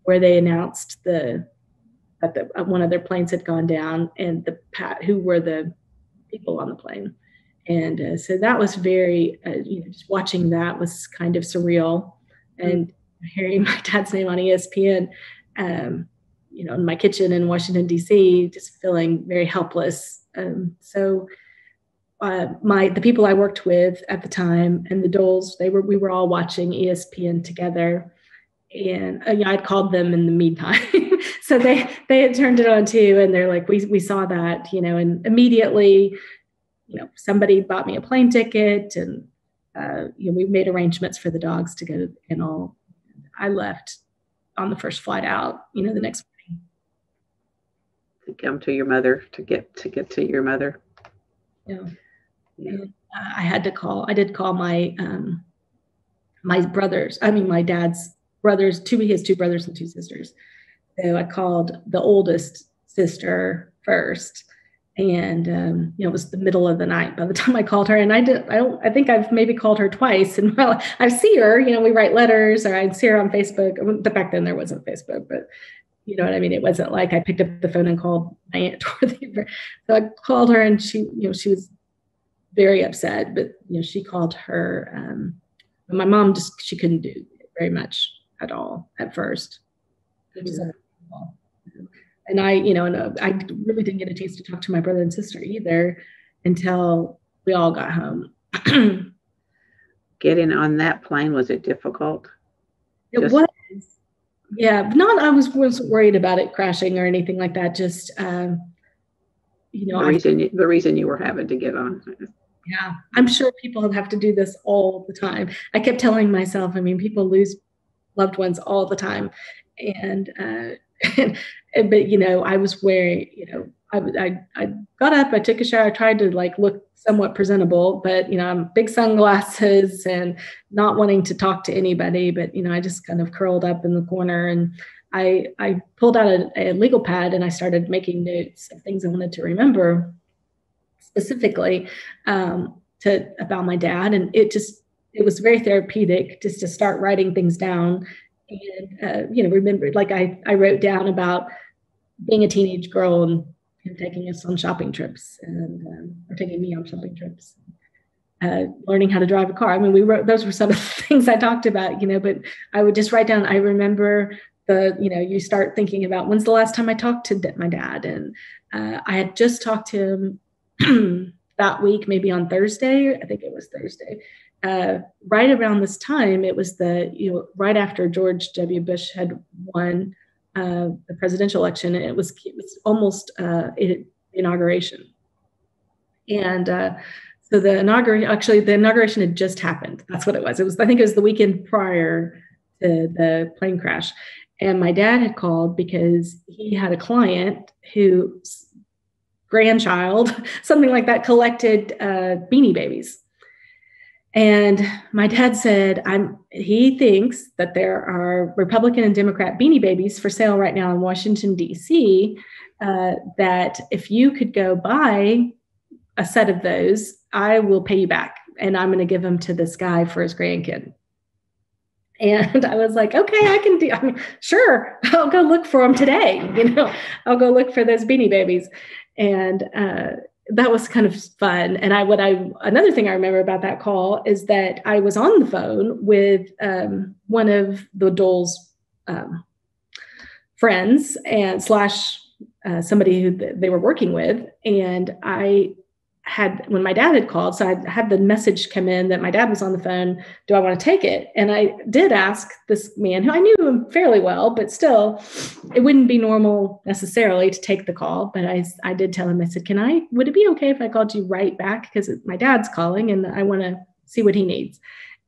where they announced the that the, uh, one of their planes had gone down, and the pat who were the people on the plane. And uh, so that was very, uh, you know, just watching that was kind of surreal. And hearing my dad's name on ESPN, um, you know, in my kitchen in Washington, D.C., just feeling very helpless. Um, so uh, my the people I worked with at the time and the Doles, they were we were all watching ESPN together, and uh, yeah, I'd called them in the meantime, so they they had turned it on too, and they're like, we we saw that, you know, and immediately, you know, somebody bought me a plane ticket, and uh, you know, we made arrangements for the dogs to go and all. I left on the first flight out, you know, the next to come to your mother to get to get to your mother. Yeah. yeah. I had to call. I did call my um, my brothers. I mean, my dad's brothers. Two he has two brothers and two sisters. So I called the oldest sister first, and um, you know it was the middle of the night by the time I called her. And I did. I don't. I think I've maybe called her twice. And well, I see her. You know, we write letters, or I'd see her on Facebook. But back then there wasn't Facebook, but you know what I mean? It wasn't like I picked up the phone and called my aunt or the, so I called her and she, you know, she was very upset, but you know, she called her. Um, my mom just she couldn't do very much at all at first. And I, you know, and uh, I really didn't get a chance to talk to my brother and sister either until we all got home. Getting on that plane was it difficult? It just- was yeah not i was wasn't worried about it crashing or anything like that just um you know the reason I, the reason you were having to get on yeah i'm sure people have to do this all the time. I kept telling myself i mean people lose loved ones all the time. And uh but you know i was wearing you know I, I, I got up, I took a shower, I tried to like look somewhat presentable, but you know, I'm big sunglasses and not wanting to talk to anybody, but you know, I just kind of curled up in the corner and I I pulled out a, a legal pad and I started making notes of things I wanted to remember specifically um, to about my dad. And it just it was very therapeutic just to start writing things down and uh, you know remember like I I wrote down about being a teenage girl and him taking us on shopping trips and um, or taking me on shopping trips. Uh, learning how to drive a car. I mean, we wrote those were some of the things I talked about, you know. But I would just write down. I remember the, you know, you start thinking about when's the last time I talked to my dad, and uh, I had just talked to him that week, maybe on Thursday. I think it was Thursday. Uh, right around this time, it was the you know right after George W. Bush had won uh, the presidential election, it was it was almost uh, inauguration. And uh, so the inauguration, actually, the inauguration had just happened. That's what it was. It was I think it was the weekend prior to the plane crash, and my dad had called because he had a client whose grandchild, something like that, collected uh, beanie babies and my dad said, I'm he thinks that there are Republican and Democrat beanie babies for sale right now in Washington, DC. Uh, that if you could go buy a set of those, I will pay you back. And I'm going to give them to this guy for his grandkid. And I was like, okay, I can do, I mean, sure, I'll go look for them today. You know, I'll go look for those beanie babies. And uh, that was kind of fun. And I, what I, another thing I remember about that call is that I was on the phone with um, one of the Dole's um, friends and slash uh, somebody who they were working with. And I had when my dad had called, so I had the message come in that my dad was on the phone. Do I want to take it? And I did ask this man who I knew him fairly well, but still, it wouldn't be normal necessarily to take the call. But I, I did tell him. I said, "Can I? Would it be okay if I called you right back because my dad's calling and I want to see what he needs?"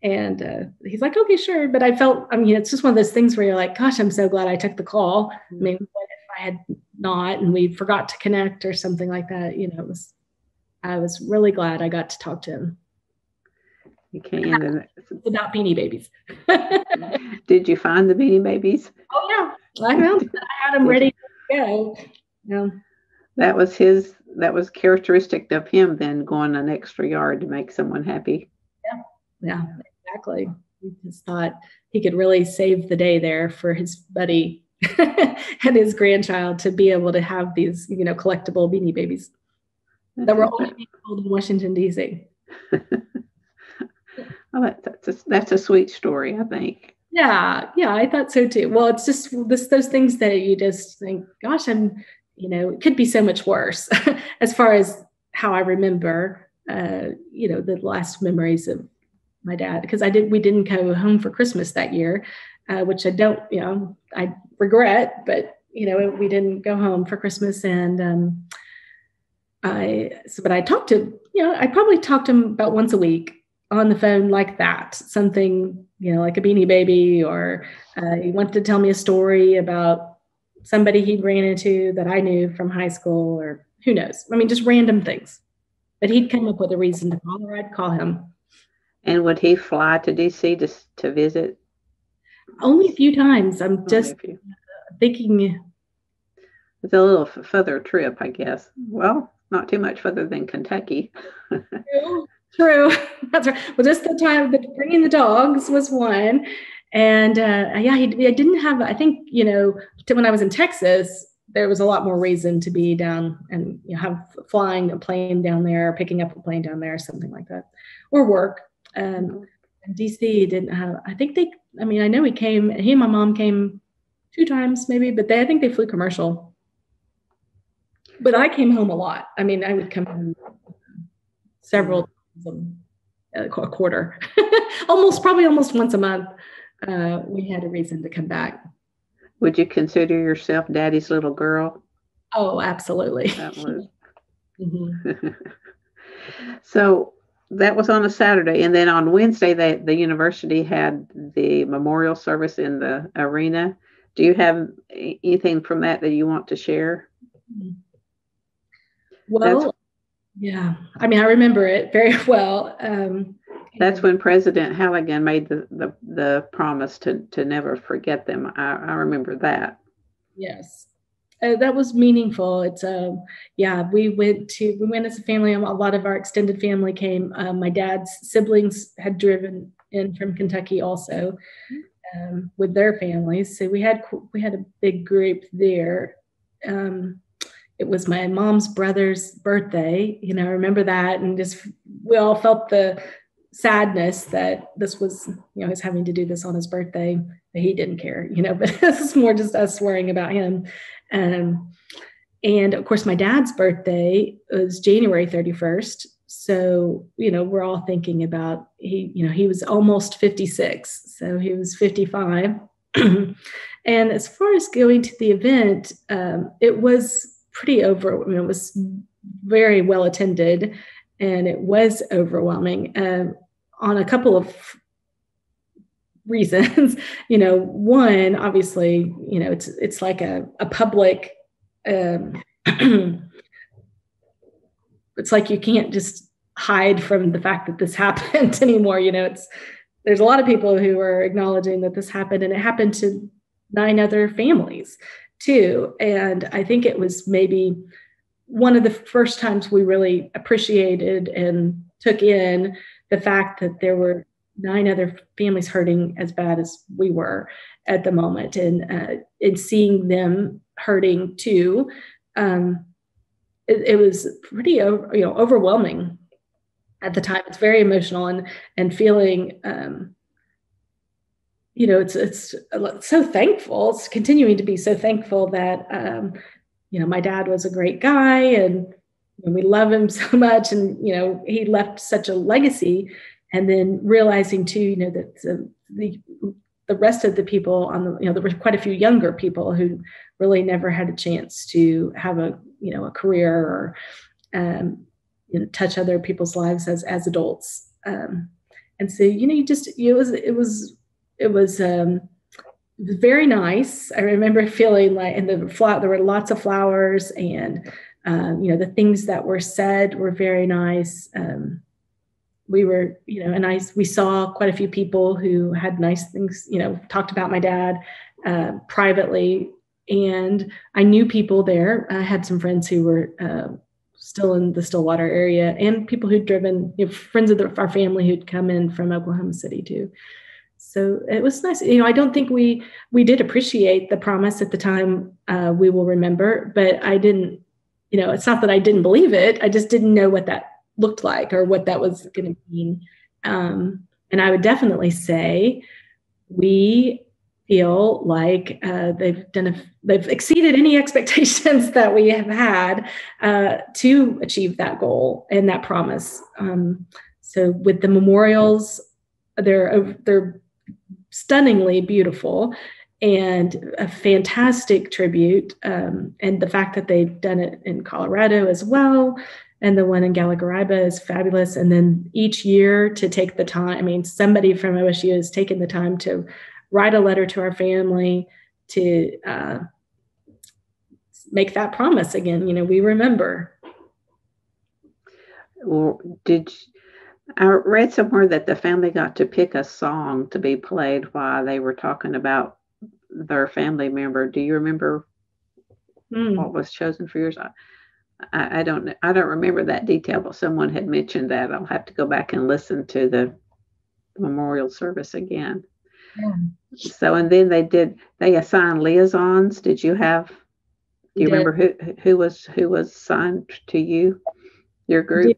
And uh, he's like, "Okay, sure." But I felt, I mean, it's just one of those things where you're like, "Gosh, I'm so glad I took the call." I mean, what if I had not and we forgot to connect or something like that, you know, it was I was really glad I got to talk to him. You can. It's about beanie babies. Did you find the beanie babies? Oh yeah, I found I had them ready to go. Yeah. That was his. That was characteristic of him. Then going an extra yard to make someone happy. Yeah. Yeah. Exactly. He just thought he could really save the day there for his buddy and his grandchild to be able to have these, you know, collectible beanie babies that were only being sold in Washington, D.C. well, that's, a, that's a sweet story, I think. Yeah, yeah, I thought so too. Well, it's just this those things that you just think, gosh, I'm, you know, it could be so much worse as far as how I remember, uh, you know, the last memories of my dad because I did we didn't go home for Christmas that year, uh, which I don't, you know, I regret, but you know, we didn't go home for Christmas and. Um, I so, but I talked to you know I probably talked to him about once a week on the phone like that, something you know like a Beanie Baby, or uh, he wanted to tell me a story about somebody he ran into that I knew from high school, or who knows? I mean, just random things. But he'd come up with a reason to call, or I'd call him. And would he fly to DC to to visit? Only a few times. I'm just thinking. It's a little further trip, I guess. Well, not too much further than Kentucky. true. That's right. Well, just the time that bringing the dogs was one. And uh, yeah, he, I didn't have, I think, you know, when I was in Texas, there was a lot more reason to be down and you know, have flying a plane down there, picking up a plane down there, something like that, or work. Um, and DC didn't have, I think they, I mean, I know he came, he and my mom came two times maybe, but they, I think they flew commercial but I came home a lot. I mean, I would come home several times a quarter, almost probably almost once a month. Uh, we had a reason to come back. Would you consider yourself daddy's little girl? Oh, absolutely. That was. mm-hmm. so that was on a Saturday, and then on Wednesday, they, the university had the memorial service in the arena. Do you have anything from that that you want to share? Mm-hmm. Well, that's, yeah, I mean, I remember it very well. Um, that's when President Halligan made the, the, the promise to, to never forget them. I, I remember that. Yes. Uh, that was meaningful. It's uh, yeah. We went to we went as a family. A lot of our extended family came. Um, my dad's siblings had driven in from Kentucky also um, with their families, so we had we had a big group there. Um, it was my mom's brother's birthday. You know, I remember that, and just we all felt the sadness that this was, you know, he's having to do this on his birthday. But he didn't care, you know. But this is more just us worrying about him. Um, and of course, my dad's birthday was January 31st. So, you know, we're all thinking about he, you know, he was almost 56. So he was 55. and as far as going to the event, um, it was pretty over, I mean, it was very well attended and it was overwhelming um, on a couple of reasons. you know, one, obviously, you know, it's it's like a, a public um, it's like you can't just hide from the fact that this happened anymore. You know, it's there's a lot of people who are acknowledging that this happened and it happened to nine other families too. And I think it was maybe one of the first times we really appreciated and took in the fact that there were nine other families hurting as bad as we were at the moment and uh, and seeing them hurting too um, it, it, was pretty you know overwhelming at the time it's very emotional and and feeling um, you know, it's it's so thankful. It's continuing to be so thankful that um, you know my dad was a great guy and we love him so much, and you know, he left such a legacy. And then realizing too, you know, that the, the the rest of the people on the, you know, there were quite a few younger people who really never had a chance to have a, you know, a career or um, you know, touch other people's lives as as adults. Um, and so, you know, you just you know, it was it was it was um, very nice. I remember feeling like, and the flower there were lots of flowers, and um, you know, the things that were said were very nice. Um, we were, you know, and I we saw quite a few people who had nice things, you know, talked about my dad uh, privately, and I knew people there. I had some friends who were uh, still in the Stillwater area, and people who'd driven, you know, friends of the, our family who'd come in from Oklahoma City too so it was nice. You know i don't think we we did appreciate the promise at the time uh, we will remember but i didn't you know it's not that i didn't believe it. I just didn't know what that looked like or what that was going to mean. Um, and i would definitely say we feel like uh, they've done a, they've exceeded any expectations that we have had uh, to achieve that goal and that promise. Um, so with the memorials they're they're stunningly beautiful and a fantastic tribute. Um, and the fact that they've done it in Colorado as well, and the one in Gallagher-Iba is fabulous. And then each year to take the time, I mean, somebody from OSU has taken the time to write a letter to our family to uh, make that promise again. You know, we remember. Did I read somewhere that the family got to pick a song to be played while they were talking about their family member. Do you remember mm. what was chosen for yours? I, I, don't I don't remember that detail, but someone had mentioned that. I'll have to go back and listen to the memorial service again. Yeah. So and then they did they assigned liaisons. Did you have do you remember who who was who was assigned to you, your group?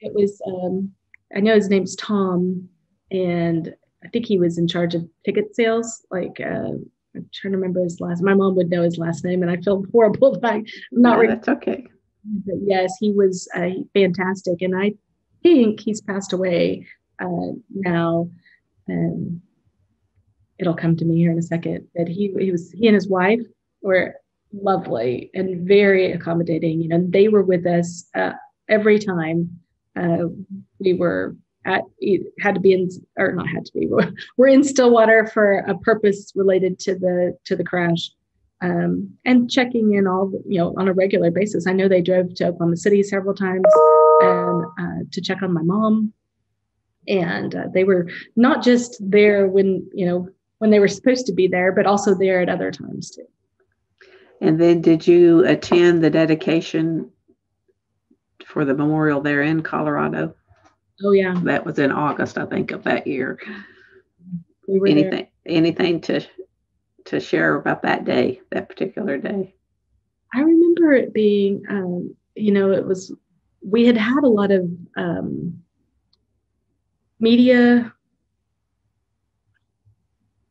It was um I know his name's Tom, and I think he was in charge of ticket sales. Like uh, I'm trying to remember his last. My mom would know his last name, and I feel horrible that I'm not. Yeah, that's okay. But yes, he was uh, fantastic, and I think he's passed away uh, now. Um, it'll come to me here in a second. But he he was he and his wife were lovely and very accommodating. You know, they were with us uh, every time uh, we were at had to be in or not had to be we're in Stillwater for a purpose related to the to the crash um, and checking in all you know on a regular basis. I know they drove to Oklahoma City several times and uh, to check on my mom, and uh, they were not just there when you know when they were supposed to be there, but also there at other times too. And then, did you attend the dedication for the memorial there in Colorado. Oh yeah. That was in August, I think, of that year. We anything there. anything to to share about that day, that particular day? I remember it being um, you know, it was we had had a lot of um, media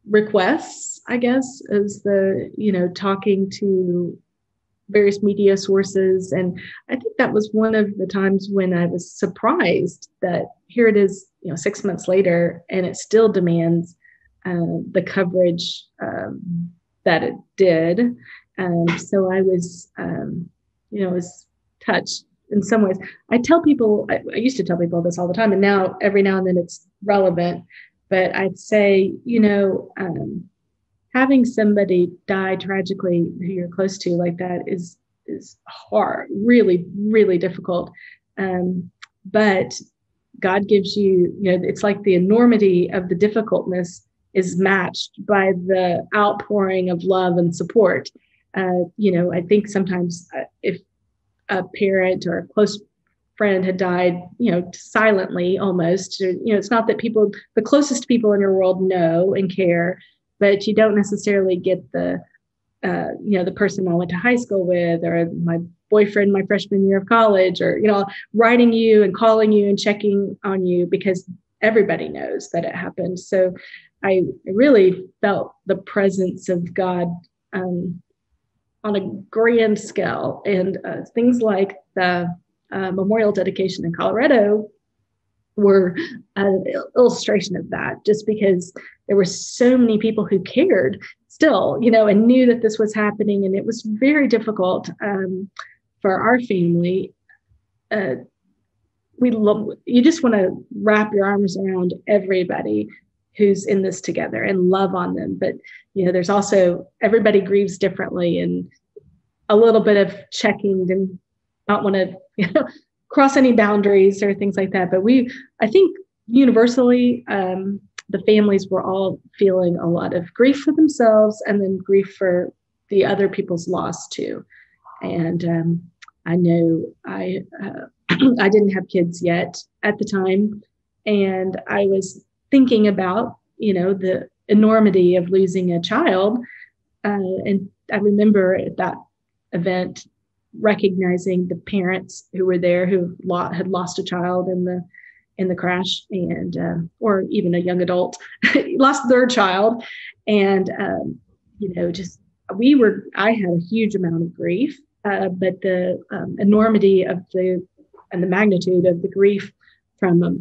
requests, I guess, as the, you know, talking to various media sources. And I think that was one of the times when I was surprised that here it is, you know, six months later, and it still demands uh, the coverage um, that it did. Um, so I was, um, you know, was touched in some ways. I tell people, I, I used to tell people this all the time, and now every now and then it's relevant. But I'd say, you know, um, having somebody die tragically who you're close to like that is is hard, really, really difficult. Um, but God gives you, you know, it's like the enormity of the difficultness is matched by the outpouring of love and support. Uh, you know, I think sometimes uh, if a parent or a close friend had died, you know, silently almost, you know, it's not that people, the closest people in your world know and care, but you don't necessarily get the uh, you know the person I went to high school with or my boyfriend my freshman year of college or you know writing you and calling you and checking on you because everybody knows that it happened. So I really felt the presence of God um, on a grand scale. And uh, things like the uh, memorial dedication in Colorado were an illustration of that, just because there were so many people who cared still, you know, and knew that this was happening. And it was very difficult um, for our family. Uh, we love, you just want to wrap your arms around everybody who's in this together and love on them. But, you know, there's also everybody grieves differently and a little bit of checking and not want to, you know, cross any boundaries or things like that. But we, I think universally, um, the families were all feeling a lot of grief for themselves and then grief for the other people's loss too. And um, I know I uh, I didn't have kids yet at the time, and I was thinking about you know the enormity of losing a child, uh, and I remember at that event recognizing the parents who were there who lo- had lost a child in the in the crash and uh, or even a young adult lost their child. And um, you know just we were i had a huge amount of grief uh, but the um, enormity of the and the magnitude of the grief from a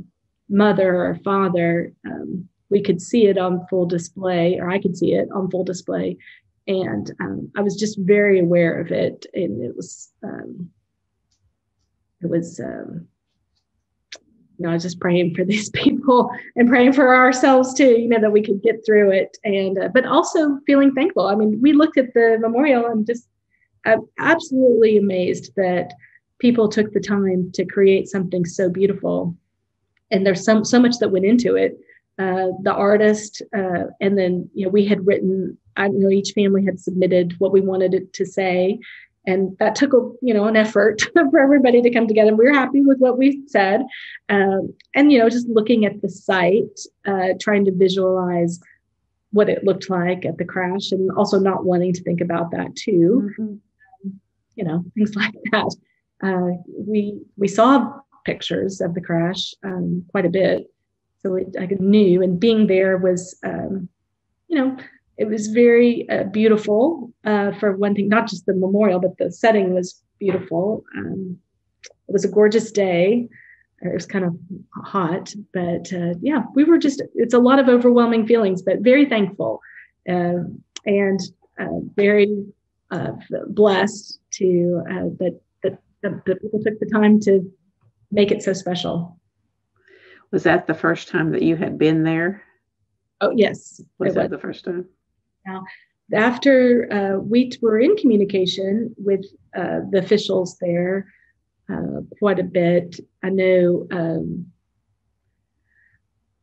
mother or father um, we could see it on full display or i could see it on full display. And um, i was just very aware of it and it was um, it was um, you know, I was just praying for these people and praying for ourselves too, you know, that we could get through it. And, uh, but also feeling thankful. I mean, we looked at the memorial and just I'm absolutely amazed that people took the time to create something so beautiful. And there's some, so much that went into it. Uh, the artist, uh, and then, you know, we had written, I know each family had submitted what we wanted it to say and that took a you know an effort for everybody to come together. We were happy with what we said. Um, and you know just looking at the site uh, trying to visualize what it looked like at the crash and also not wanting to think about that too. Mm-hmm. you know things like that. Uh, we we saw pictures of the crash um, quite a bit. So it, i knew and being there was um, you know it was very uh, beautiful uh, for one thing, not just the memorial, but the setting was beautiful. Um, it was a gorgeous day. It was kind of hot, but uh, yeah, we were just, it's a lot of overwhelming feelings, but very thankful um, and uh, very uh, blessed to uh, that, that, that people took the time to make it so special. Was that the first time that you had been there? Oh, yes. Was that was. the first time? Now, after uh, we were in communication with uh, the officials there uh, quite a bit, I know um,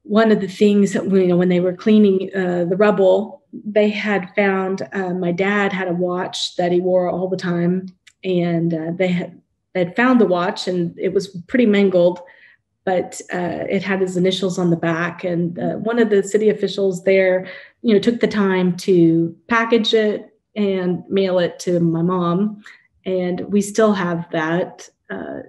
one of the things that you know when they were cleaning uh, the rubble, they had found uh, my dad had a watch that he wore all the time, and uh, they had they found the watch and it was pretty mangled but uh, it had his initials on the back. And uh, one of the city officials there, you know, took the time to package it and mail it to my mom. And we still have that. Uh,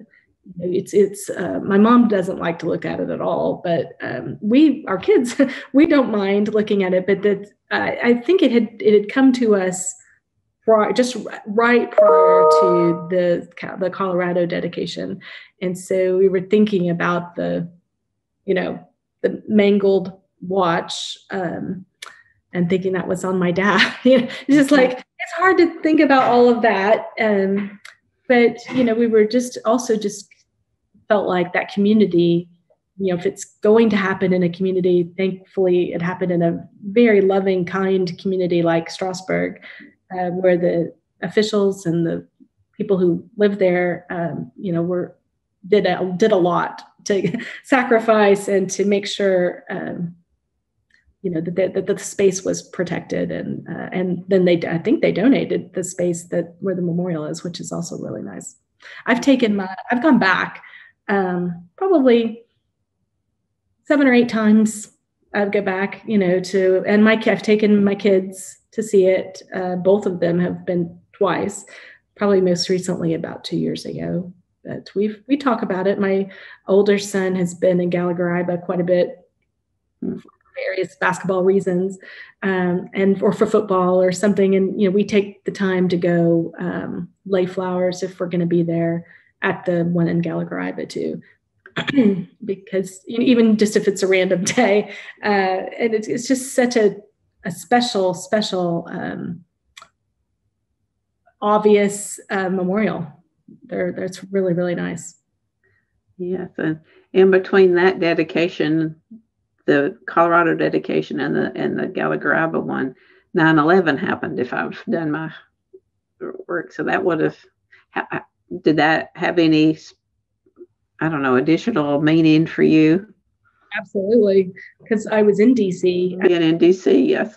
it's it's uh, my mom doesn't like to look at it at all, but um, we our kids we don't mind looking at it. But that I think it had it had come to us just right prior to the the Colorado dedication, and so we were thinking about the, you know, the mangled watch, um, and thinking that was on my dad. it's just like it's hard to think about all of that, um, but you know, we were just also just felt like that community you know, if it's going to happen in a community, thankfully it happened in a very loving, kind community like Strasburg, uh, where the officials and the people who live there, um, you know, were did a, did a lot to sacrifice and to make sure, um, you know, that, that, the space was protected. And uh, and then they, I think they donated the space that where the memorial is, which is also really nice. I've taken my, I've gone back um, probably seven or eight times. I've go back, you know, to and my I've taken my kids to see it. Uh, both of them have been twice, probably most recently about two years ago. But we we talk about it. My older son has been in Gallagher-Iba quite a bit various basketball reasons, um, and or for football or something. And you know, we take the time to go um, lay flowers if we're going to be there. at the one in Gallagher Iba too. because even just if it's a random day, uh, and it's, it's just such a, a special, special, um, obvious uh, memorial. There, that's really, really nice. Yes, and in between that dedication, the Colorado dedication and the and the Gallagher Iba one, 9/11 happened. If I've done my work, so that would have did that have any I don't know additional meaning for you? Absolutely, because I was in DC. And in DC, yes.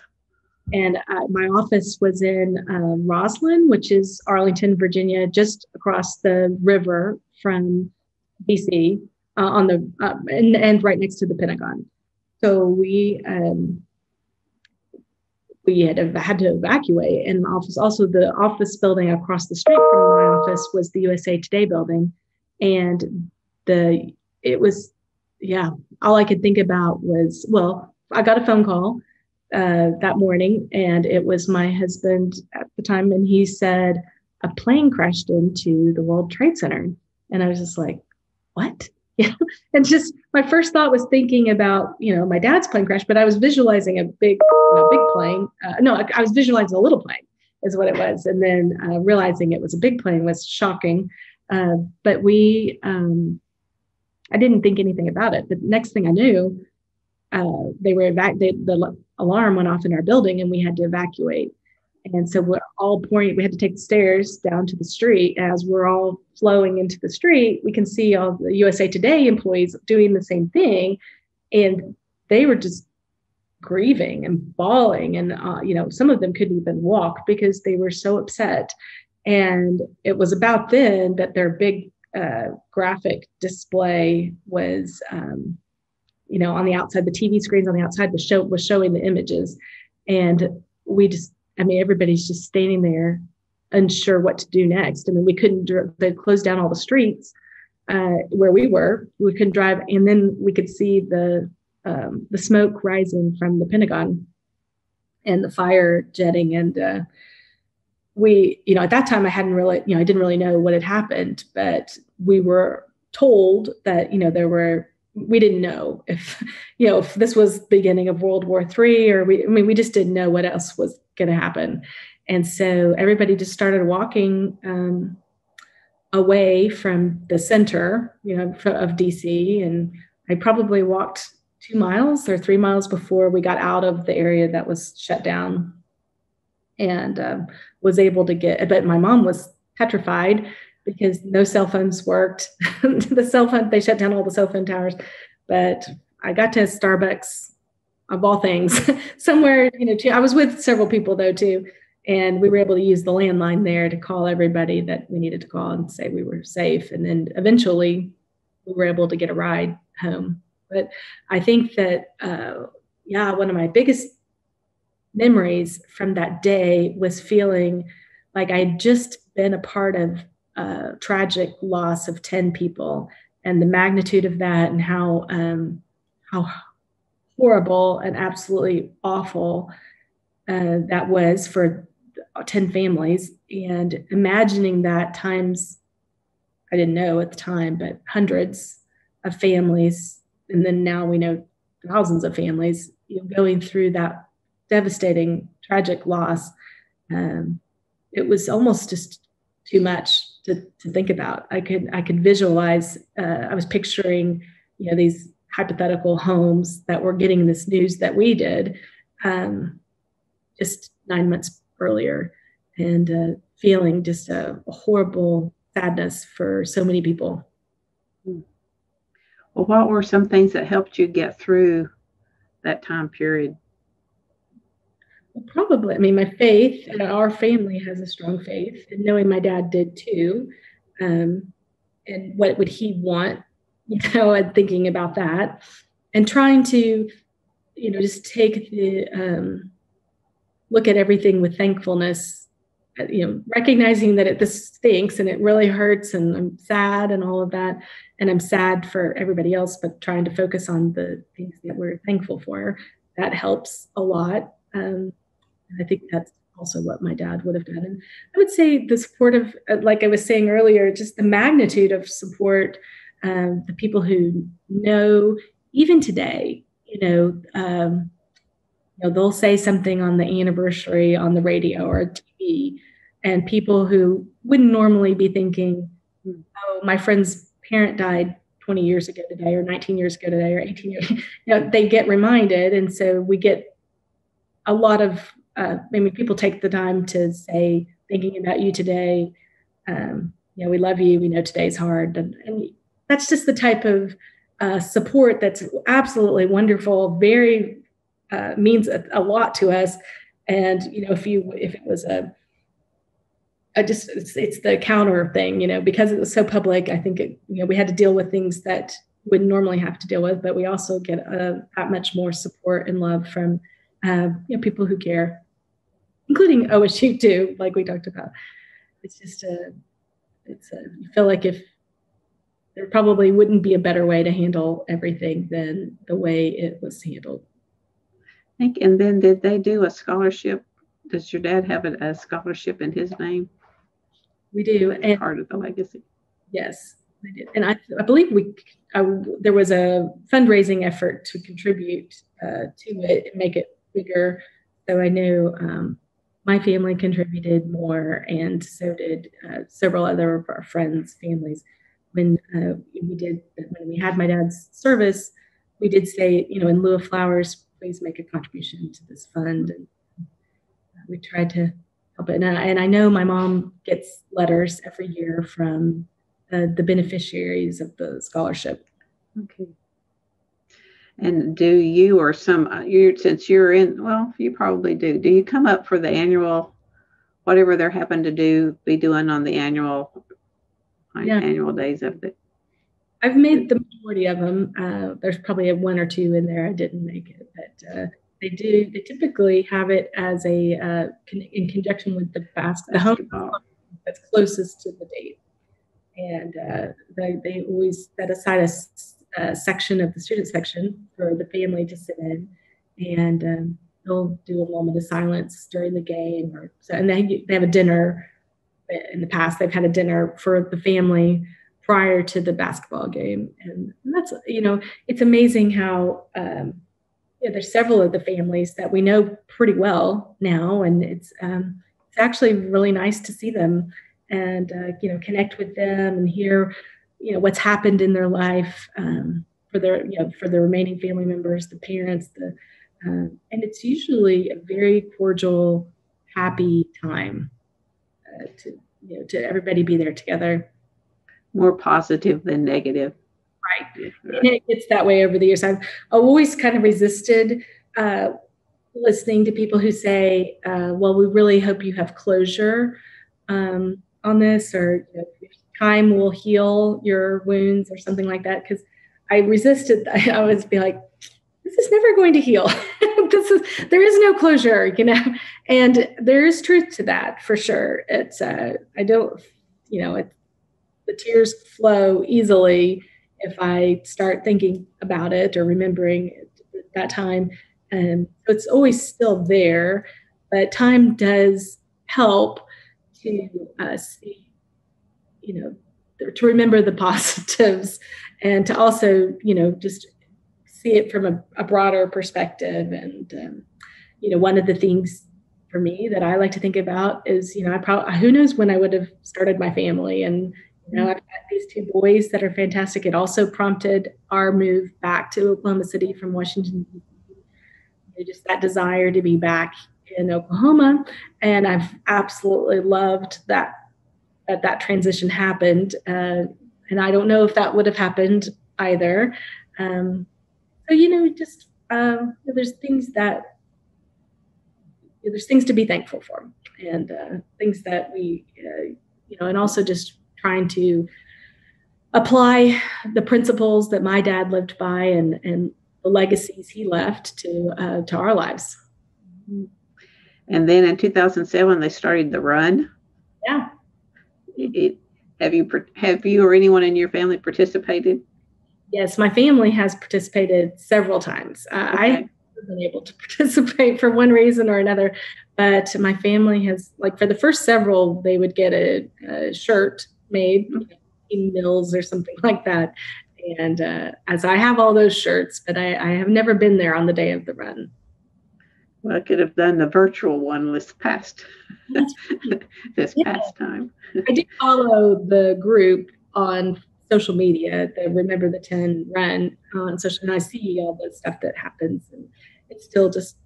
And uh, my office was in uh, Rosslyn, which is Arlington, Virginia, just across the river from DC, uh, on the uh, and, and right next to the Pentagon. So we um, we had had to evacuate, and office. Also the office building across the street from my office was the USA Today building, and the it was yeah all I could think about was well I got a phone call uh, that morning, and it was my husband at the time, and he said a plane crashed into the World Trade Center, and I was just like, what? Yeah, and just my first thought was thinking about you know my dad's plane crash, but I was visualizing a big you know, big plane. Uh, no, I, I, was visualizing a little plane is what it was, and then uh, realizing it was a big plane was shocking. Uh, but we, um, I didn't think anything about it. The next thing I knew, uh, they were evac- they, the alarm went off in our building, and we had to evacuate. And so we're all pouring, we had to take the stairs down to the street. As we're all flowing into the street, we can see all the USA Today employees doing the same thing. And they were just grieving and bawling. And, uh, you know, some of them couldn't even walk because they were so upset. And it was about then that their big uh, graphic display was, um, you know, on the outside, the TV screens on the outside was, show, was showing the images. And we just I mean, everybody's just standing there unsure what to do next. I mean, we couldn't, they closed down all the streets uh, where we were. We couldn't drive. And then we could see the, um, the smoke rising from the Pentagon and the fire jetting. And uh, we, you know, at that time I hadn't really, you know, I didn't really know what had happened, but we were told that, you know, there were we didn't know if you know if this was beginning of world war three or we i mean we just didn't know what else was going to happen. And so everybody just started walking um, away from the center you know of dc and i probably walked two miles or three miles before we got out of the area that was shut down. And um, was able to get but my mom was petrified because no cell phones worked. the cell phone, they shut down all the cell phone towers. But I got to Starbucks of all things somewhere, you know, I was with several people though too. And we were able to use the landline there to call everybody that we needed to call and say we were safe. And then eventually we were able to get a ride home. But I think that, uh, yeah, one of my biggest memories from that day was feeling like I'd just been a part of uh, tragic loss of 10 people and the magnitude of that and how um, how horrible and absolutely awful uh, that was for 10 families. And imagining that times i didn't know at the time but hundreds of families and then now we know thousands of families you know, going through that devastating tragic loss um, it was almost just too much to, to think about. I could I could visualize. Uh, I was picturing, you know, these hypothetical homes that were getting this news that we did, um, just nine months earlier, and uh, feeling just a, a horrible sadness for so many people. Well, what were some things that helped you get through that time period? Probably. I mean, my faith, and our family has a strong faith, and knowing my dad did too. Um, and what would he want? You know, and thinking about that, and trying to, you know, just take the um, look at everything with thankfulness. Uh, you know, recognizing that it this stinks and it really hurts, and I'm sad and all of that, and I'm sad for everybody else, but trying to focus on the things that we're thankful for. That helps a lot. Um, I think that's also what my dad would have done. And I would say the support of, uh, like I was saying earlier, just the magnitude of support, um, the people who know, even today, you know, um, you know, they'll say something on the anniversary on the radio or TV, and people who wouldn't normally be thinking, oh, my friend's parent died 20 years ago today or 19 years ago today or 18 years you know they get reminded and so we get a lot of uh, I mean, people take the time to say, thinking about you today. Um, you know, we love you. We know today's hard. And, and that's just the type of uh, support that's absolutely wonderful, very uh, means a, a, lot to us. And, you know, if you, if it was a, I just, it's, it's the counter thing, you know, because it was so public, I think, it, you know, we had to deal with things that wouldn't normally have to deal with, but we also get a, that much more support and love from, uh, you know, people who care including OSU too, like we talked about. It's just a, it's a, you feel like if there probably wouldn't be a better way to handle everything than the way it was handled. I think, and then did they do a scholarship? Does your dad have a, a scholarship in his name? We do, and part of the legacy. Yes, we did, and I, I believe we I, there was a fundraising effort to contribute uh, to it and make it bigger. So I knew um, my family contributed more, and so did uh, several other of our friends' families. When uh, we did, when we had my dad's service, we did say, you know, in lieu of flowers, please make a contribution to this fund. And uh, we tried to help it. And I, and I know my mom gets letters every year from uh, the beneficiaries of the scholarship. Okay. And do you or some uh, you since you're in well, you probably do. Do you come up for the annual whatever they're happen to do be doing on the annual yeah. annual days of it? I've made the majority of them. Uh, there's probably a one or two in there I didn't make it, but uh, they do. They typically have it as a uh, con- in conjunction with the bas- the home that's closest to the date, and uh, they they always set aside a a section of the student section for the family to sit in, and um, they'll do a moment of silence during the game, or so, and they they have a dinner. In the past, they've had a dinner for the family prior to the basketball game, and that's you know it's amazing how. Um, yeah, there's several of the families that we know pretty well now, and it's um, it's actually really nice to see them and uh, you know connect with them and hear you know what's happened in their life um, for their you know for the remaining family members the parents the uh, and it's usually a very cordial happy time uh, to you know to everybody be there together. More positive than negative. Right. And it gets that way over the years. I've always kind of resisted uh, listening to people who say uh, well we really hope you have closure um, on this or you know, time will heal your wounds or something like that because i resisted i always be like this is never going to heal. This is there is no closure you know? And there is truth to that for sure. It's uh i don't you know it, the tears flow easily if i start thinking about it or remembering that time. And so it's always still there but time does help to uh, see you know to remember the positives and to also you know just see it from a, a broader perspective. And um, you know one of the things for me that i like to think about is you know i probably who knows when i would have started my family. And you know i've got these two boys that are fantastic. It also prompted our move back to oklahoma city from washington just that desire to be back in oklahoma. And i've absolutely loved that that that transition happened. Uh, and I don't know if that would have happened either. Um, so, you know, just uh, there's things that there's things to be thankful for and uh, things that we, uh, you know, and also just trying to apply the principles that my dad lived by and, and the legacies he left to, uh, to our lives. And then in 2007, they started the run. Yeah it, have you have you or anyone in your family participated? Yes, my family has participated several times. Uh, okay. I been able to participate for one reason or another. But my family has, like, for the first several, they would get a, a shirt made in Mills or something like that. And uh, as I have all those shirts, but I, I have never been there on the day of the run. Well, I could have done the virtual one this past this yeah. past time. I do follow the group on social media, the Remember the 10 run on social, and I see all the stuff that happens. And it's still just,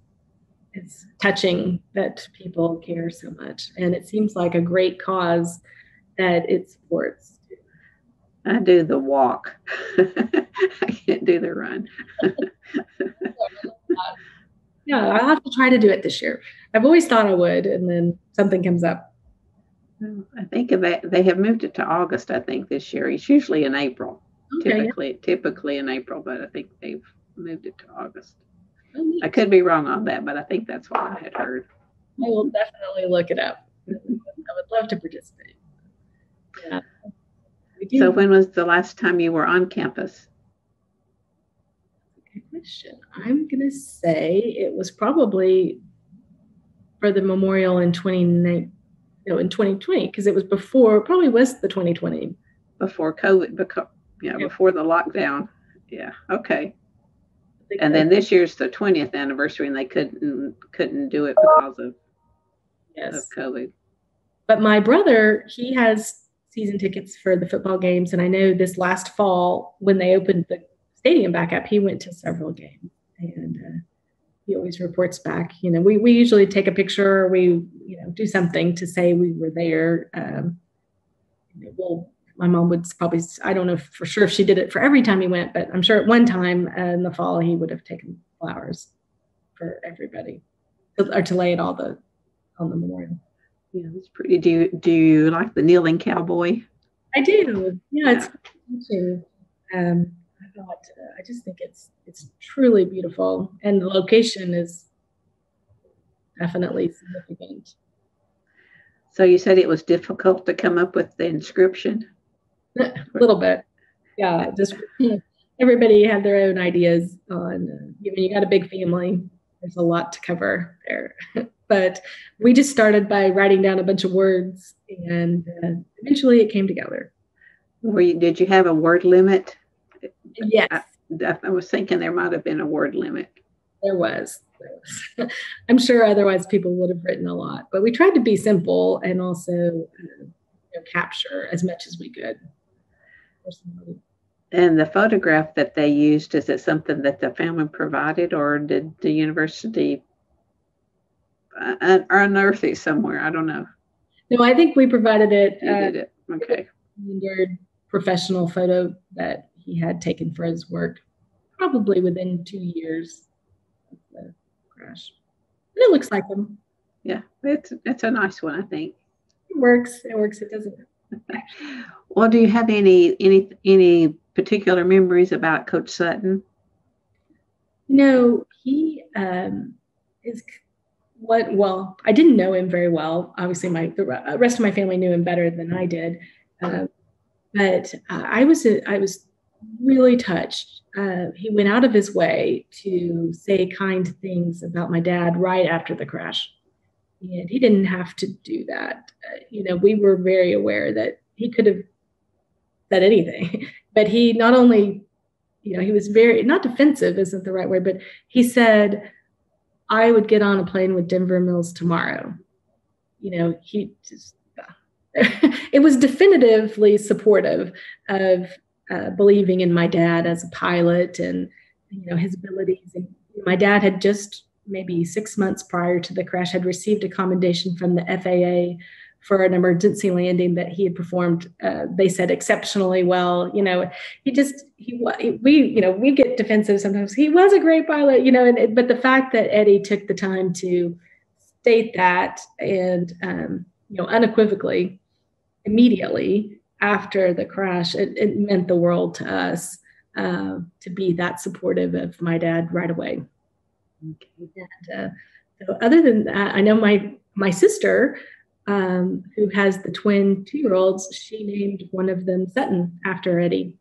it's touching that people care so much. And it seems like a great cause that it supports. I do the walk. I can't do the run. yeah, I'll have to try to do it this year. I've always thought I would, and then something comes up. I think they they have moved it to August. I think this year. It's usually in April. Okay, typically, yeah. typically in April, but I think they've moved it to August. Oh, I could be wrong on that, but I think that's what I had heard. I will definitely look it up. I would love to participate. Yeah. So, when was the last time you were on campus? Question. I'm going to say it was probably for the memorial in 2019 you know, in 2020 because it was before, probably was the 2020. Before COVID, because, yeah, yeah, before the lockdown. Yeah. Okay. And then this year's the 20th anniversary, and they couldn't couldn't do it because of yes. of COVID. But my brother, he has season tickets for the football games, and I know this last fall when they opened the stadium back up, he went to several games, and uh, he always reports back. You know, we we usually take a picture, or we you know do something to say we were there. Um, well, my mom would probably I don't know for sure if she did it for every time he went, but I'm sure at one time in the fall he would have taken flowers for everybody, or to lay it all the on the memorial. Yeah, it's pretty. Do you do you like the kneeling cowboy? I do. Yeah, yeah. it's um, uh, I just think it's it's truly beautiful, and the location is definitely significant. So you said it was difficult to come up with the inscription. A little bit, yeah. Just everybody had their own ideas on. Uh, you you got a big family. There's a lot to cover there, but we just started by writing down a bunch of words, and uh, eventually it came together. Were you, did you have a word limit? Yes. I, I was thinking there might have been a word limit. There was. There was. I'm sure otherwise people would have written a lot, but we tried to be simple and also uh, you know, capture as much as we could. And the photograph that they used, is it something that the family provided or did the university uh, unearth it somewhere? I don't know. No, I think we provided it. You uh, did it. Okay. Standard professional photo that he had taken for his work, probably within two years of the crash. And it looks like him. Yeah, it's it's a nice one, I think. It works. It works. It doesn't. well, do you have any any any particular memories about Coach Sutton? No, he um, is what. Well, I didn't know him very well. Obviously, my the rest of my family knew him better than I did. Uh, but uh, I was I was really touched. Uh, he went out of his way to say kind things about my dad right after the crash. And he didn't have to do that. Uh, you know, we were very aware that he could have said anything, but he not only, you know, he was very, not defensive isn't the right word, but he said, I would get on a plane with Denver Mills tomorrow. You know, he just, it was definitively supportive of uh, believing in my dad as a pilot and you know his abilities. And my dad had just maybe six months prior to the crash had received a commendation from the FAA for an emergency landing that he had performed. Uh, they said exceptionally well. You know, he just he we you know we get defensive sometimes. He was a great pilot. You know, and but the fact that Eddie took the time to state that and um, you know unequivocally immediately after the crash, it, it meant the world to us uh, to be that supportive of my dad right away. Okay. And, uh, so other than that, I know my my sister, um, who has the twin two year olds, she named one of them Sutton after Eddie.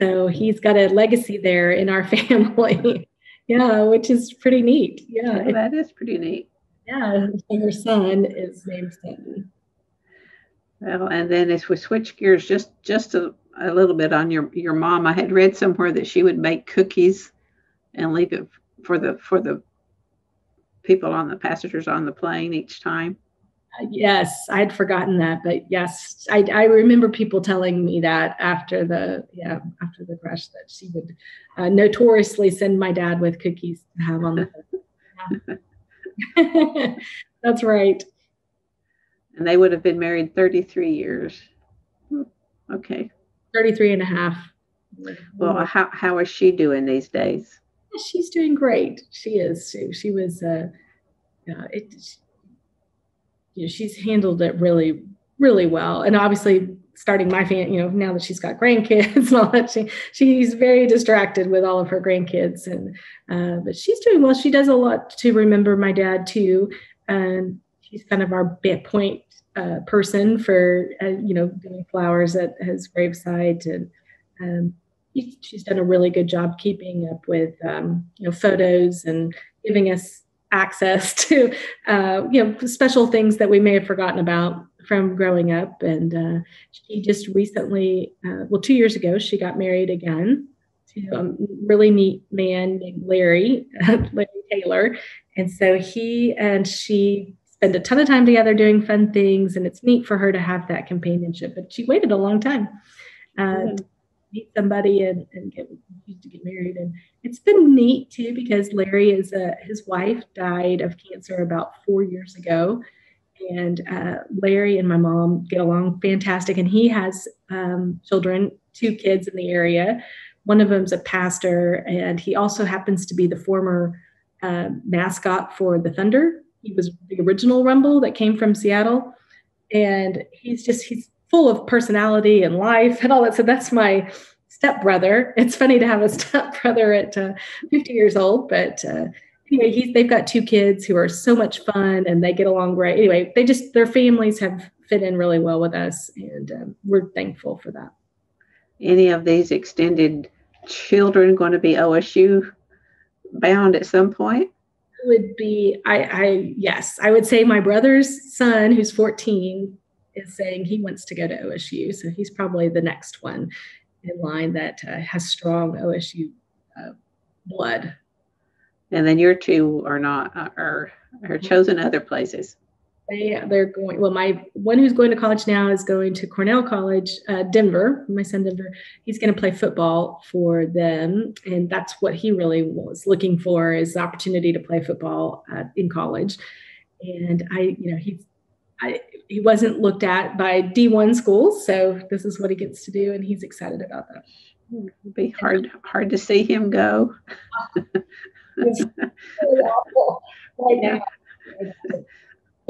So he's got a legacy there in our family. Yeah, which is pretty neat. Yeah, that is pretty neat. Yeah, her son is named Stanton. Well, and then as we switch gears just just a, a little bit on your your mom, I had read somewhere that she would make cookies and leave it for the for the people on the passengers on the plane each time. Uh, yes, I'd forgotten that, but yes, I, I remember people telling me that after the yeah after the crash that she would uh, notoriously send my dad with cookies to have on the. That's right. And they would have been married 33 years. Hmm, okay. 33 and a half. Well, how, how is she doing these days? She's doing great. She is. She, she was, uh, uh, it, you know, she's handled it really, really well. And obviously, starting my family, you know, now that she's got grandkids and all that, she she's very distracted with all of her grandkids. And uh, but she's doing well. She does a lot to remember my dad too. And she's kind of our bit point uh, person for uh, you know doing flowers at his gravesite and. Um, she's done a really good job keeping up with um, you know photos and giving us access to uh, you know special things that we may have forgotten about from growing up. And uh, she just recently, uh, well, two years ago, she got married again to a really neat man named Larry, Larry Taylor. And so he and she spend a ton of time together doing fun things. And it's neat for her to have that companionship. But she waited a long time. Uh, mm-hmm. to meet somebody and, and get to get married and it's been neat too because larry is a his wife died of cancer about four years ago and uh, Larry and my mom get along fantastic. And he has um, children, two kids in the area. One of them's a pastor, and he also happens to be the former uh, mascot for the Thunder. He was the original Rumble that came from Seattle, and he's just he's full of personality and life and all that. So that's my stepbrother. It's funny to have a stepbrother at uh, 50 years old, but uh, anyway, he's they've got two kids who are so much fun and they get along great. Anyway, they just their families have fit in really well with us, and um, we're thankful for that. Any of these extended children going to be OSU bound at some point? Would be I, I yes, I would say my brother's son, who's 14, is saying he wants to go to OSU, so he's probably the next one in line that uh, has strong OSU uh, blood. And then your two are not uh, are are chosen other places they they're going well my one who's going to college now is going to cornell college uh, denver my son denver he's going to play football for them and that's what he really was looking for is the opportunity to play football uh, in college and i you know he's I, he wasn't looked at by D1 schools, so this is what he gets to do, and he's excited about that. It'll be hard hard to see him go. It's really awful right yeah.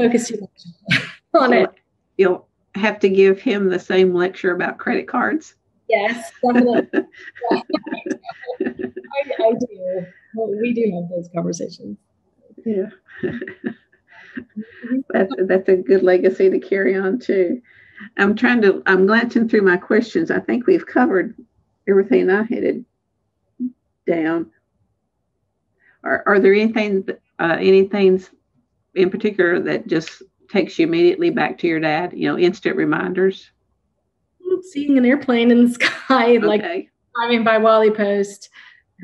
Focus too much on it. You'll have to give him the same lecture about credit cards. Yes, definitely. I, I do. We do have those conversations. Yeah. that's that's a good legacy to carry on too. I'm trying to I'm glancing through my questions. I think we've covered everything I headed down. Are, are there anything, uh, anything in particular that just takes you immediately back to your dad? You know, instant reminders. Seeing an airplane in the sky, okay. like driving by Wiley Post,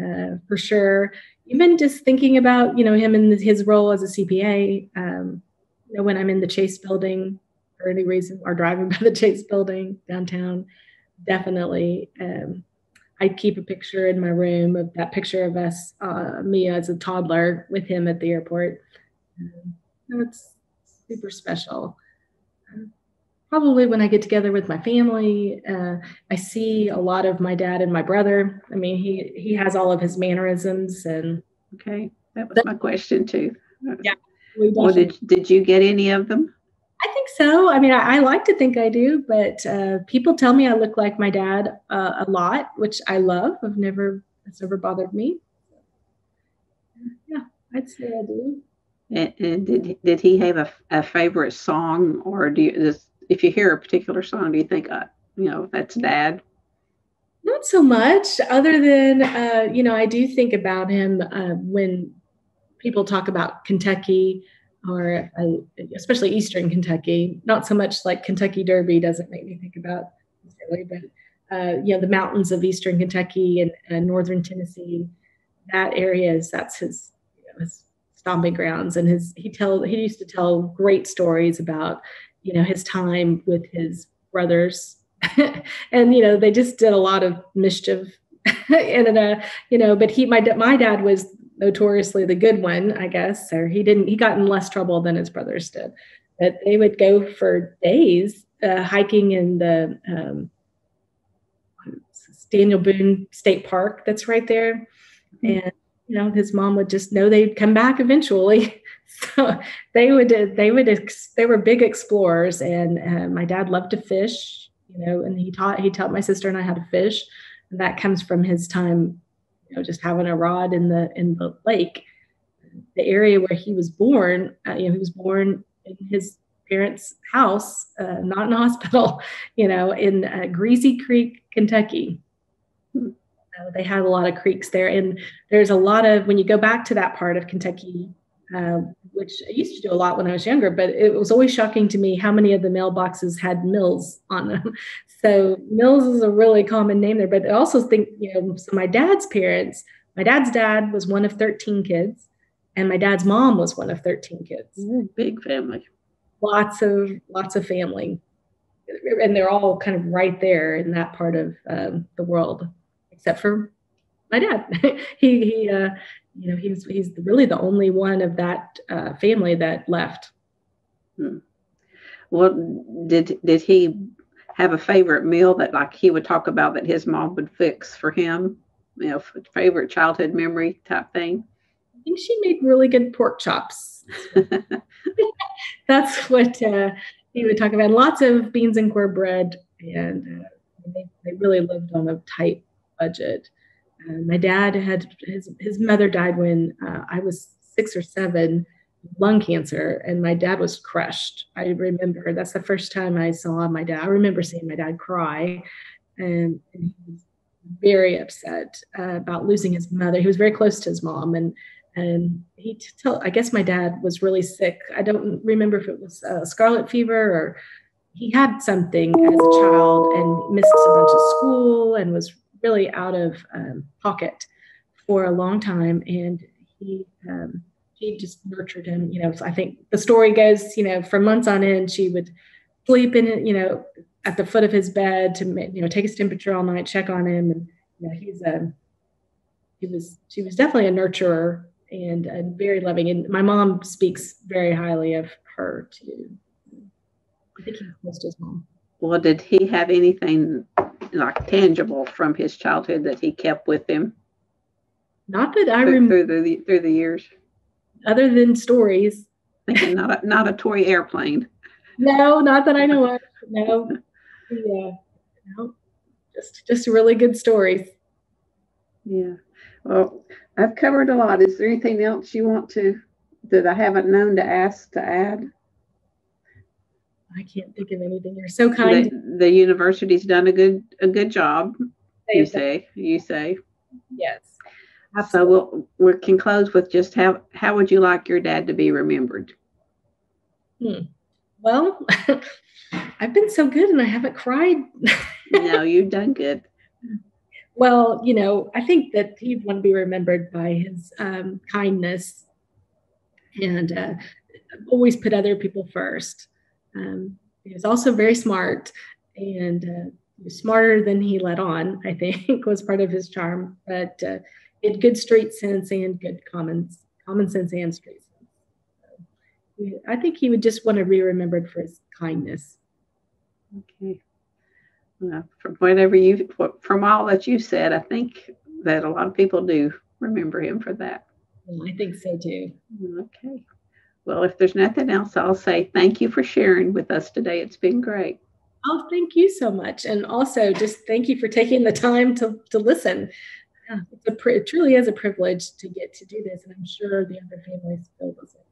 uh, for sure. Even just thinking about you know him and his role as a CPA. Um, you know, when I'm in the Chase Building for any reason, or driving by the Chase Building downtown, definitely um, I keep a picture in my room of that picture of us, uh, me as a toddler with him at the airport. Um, it's super special. Probably when I get together with my family, uh, I see a lot of my dad and my brother. I mean, he he has all of his mannerisms and. Okay, that was my question too. Yeah. Well, did did you get any of them? I think so. I mean, I, I like to think I do, but uh, people tell me I look like my dad uh, a lot, which I love. I've never, it's never bothered me. Yeah, I'd say I do. And, and did did he have a, a favorite song, or do you, does, if you hear a particular song, do you think, uh, you know, that's dad? Not so much, other than, uh, you know, I do think about him uh, when people talk about Kentucky or uh, especially Eastern Kentucky. Not so much like Kentucky Derby doesn't make me think about but uh, you know the mountains of Eastern Kentucky and, and Northern Tennessee. That area is that's his, you know, his stomping grounds, and his he tell he used to tell great stories about you know his time with his brothers, and you know they just did a lot of mischief. and uh, you know, but he my my dad was notoriously the good one, I guess, or he didn't, he got in less trouble than his brothers did. But they would go for days uh, hiking in the um, Daniel Boone State Park that's right there. Mm-hmm. And, you know, his mom would just know they'd come back eventually. so they would, they would, they were big explorers. And uh, my dad loved to fish, you know, and he taught, he taught my sister and I how to fish. And that comes from his time you know, just having a rod in the in the lake. The area where he was born, uh, you know, he was born in his parents' house, uh, not in a hospital, you know, in uh, Greasy Creek, Kentucky. Hmm. Uh, they had a lot of creeks there, and there's a lot of when you go back to that part of Kentucky, uh, which I used to do a lot when I was younger, but it was always shocking to me how many of the mailboxes had Mills on them. So Mills is a really common name there, but I also think, you know, so my dad's parents, my dad's dad was one of 13 kids, and my dad's mom was one of 13 kids. big family. Lots of lots of family. And they're all kind of right there in that part of um, the world, except for my dad. he he uh, you know he's he's really the only one of that uh, family that left. Hmm. Well, did did he have a favorite meal that like he would talk about that his mom would fix for him? You know, favorite childhood memory type thing. I think she made really good pork chops. That's what uh, he would talk about. Lots of beans and cornbread, and uh, they, they really lived on a tight budget. Uh, my dad had his his mother died when uh, I was six or seven, lung cancer, and my dad was crushed. I remember that's the first time I saw my dad. I remember seeing my dad cry, and, and he was very upset uh, about losing his mother. He was very close to his mom, and and he tell. I guess my dad was really sick. I don't remember if it was uh, scarlet fever or he had something as a child and missed a bunch of school and was really out of um, pocket for a long time. And he, um, she just nurtured him. You know, so I think the story goes, you know, for months on end, she would sleep in you know, at the foot of his bed to, you know, take his temperature all night, check on him. And, you know, he's a, um, he was, she was definitely a nurturer and, very loving. And my mom speaks very highly of her too. I think he's close to his mom. Well, did he have anything like tangible from his childhood that he kept with him? Not that I remember through the through the years. Other than stories. not a, not a toy airplane. No, not that I know of. No. Yeah. No. Just just really good stories. Yeah. Well, I've covered a lot. Is there anything else you want to that I haven't known to ask to add? I can't think of anything. You're so kind. The, the university's done a good a good job. you say you say. Yes. Absolutely. So we'll, we can close with just how how would you like your dad to be remembered? Hmm. Well, I've been so good and I haven't cried. no, you've done good. Well, you know, I think that he'd want to be remembered by his um, kindness and uh, always put other people first. Um, he was also very smart and uh, smarter than he let on, I think, was part of his charm. But uh, he had good street sense and good common, common sense and street sense. So, I think he would just want to be remembered for his kindness. Okay. Well, from whatever you, from all that you said, I think that a lot of people do remember him for that. I think so too. Okay. Well, if there's nothing else, I'll say thank you for sharing with us today. It's been great. Oh, thank you so much. And also just thank you for taking the time to, to listen. Yeah, it's a, it truly is a privilege to get to do this. And I'm sure the other families feel the same.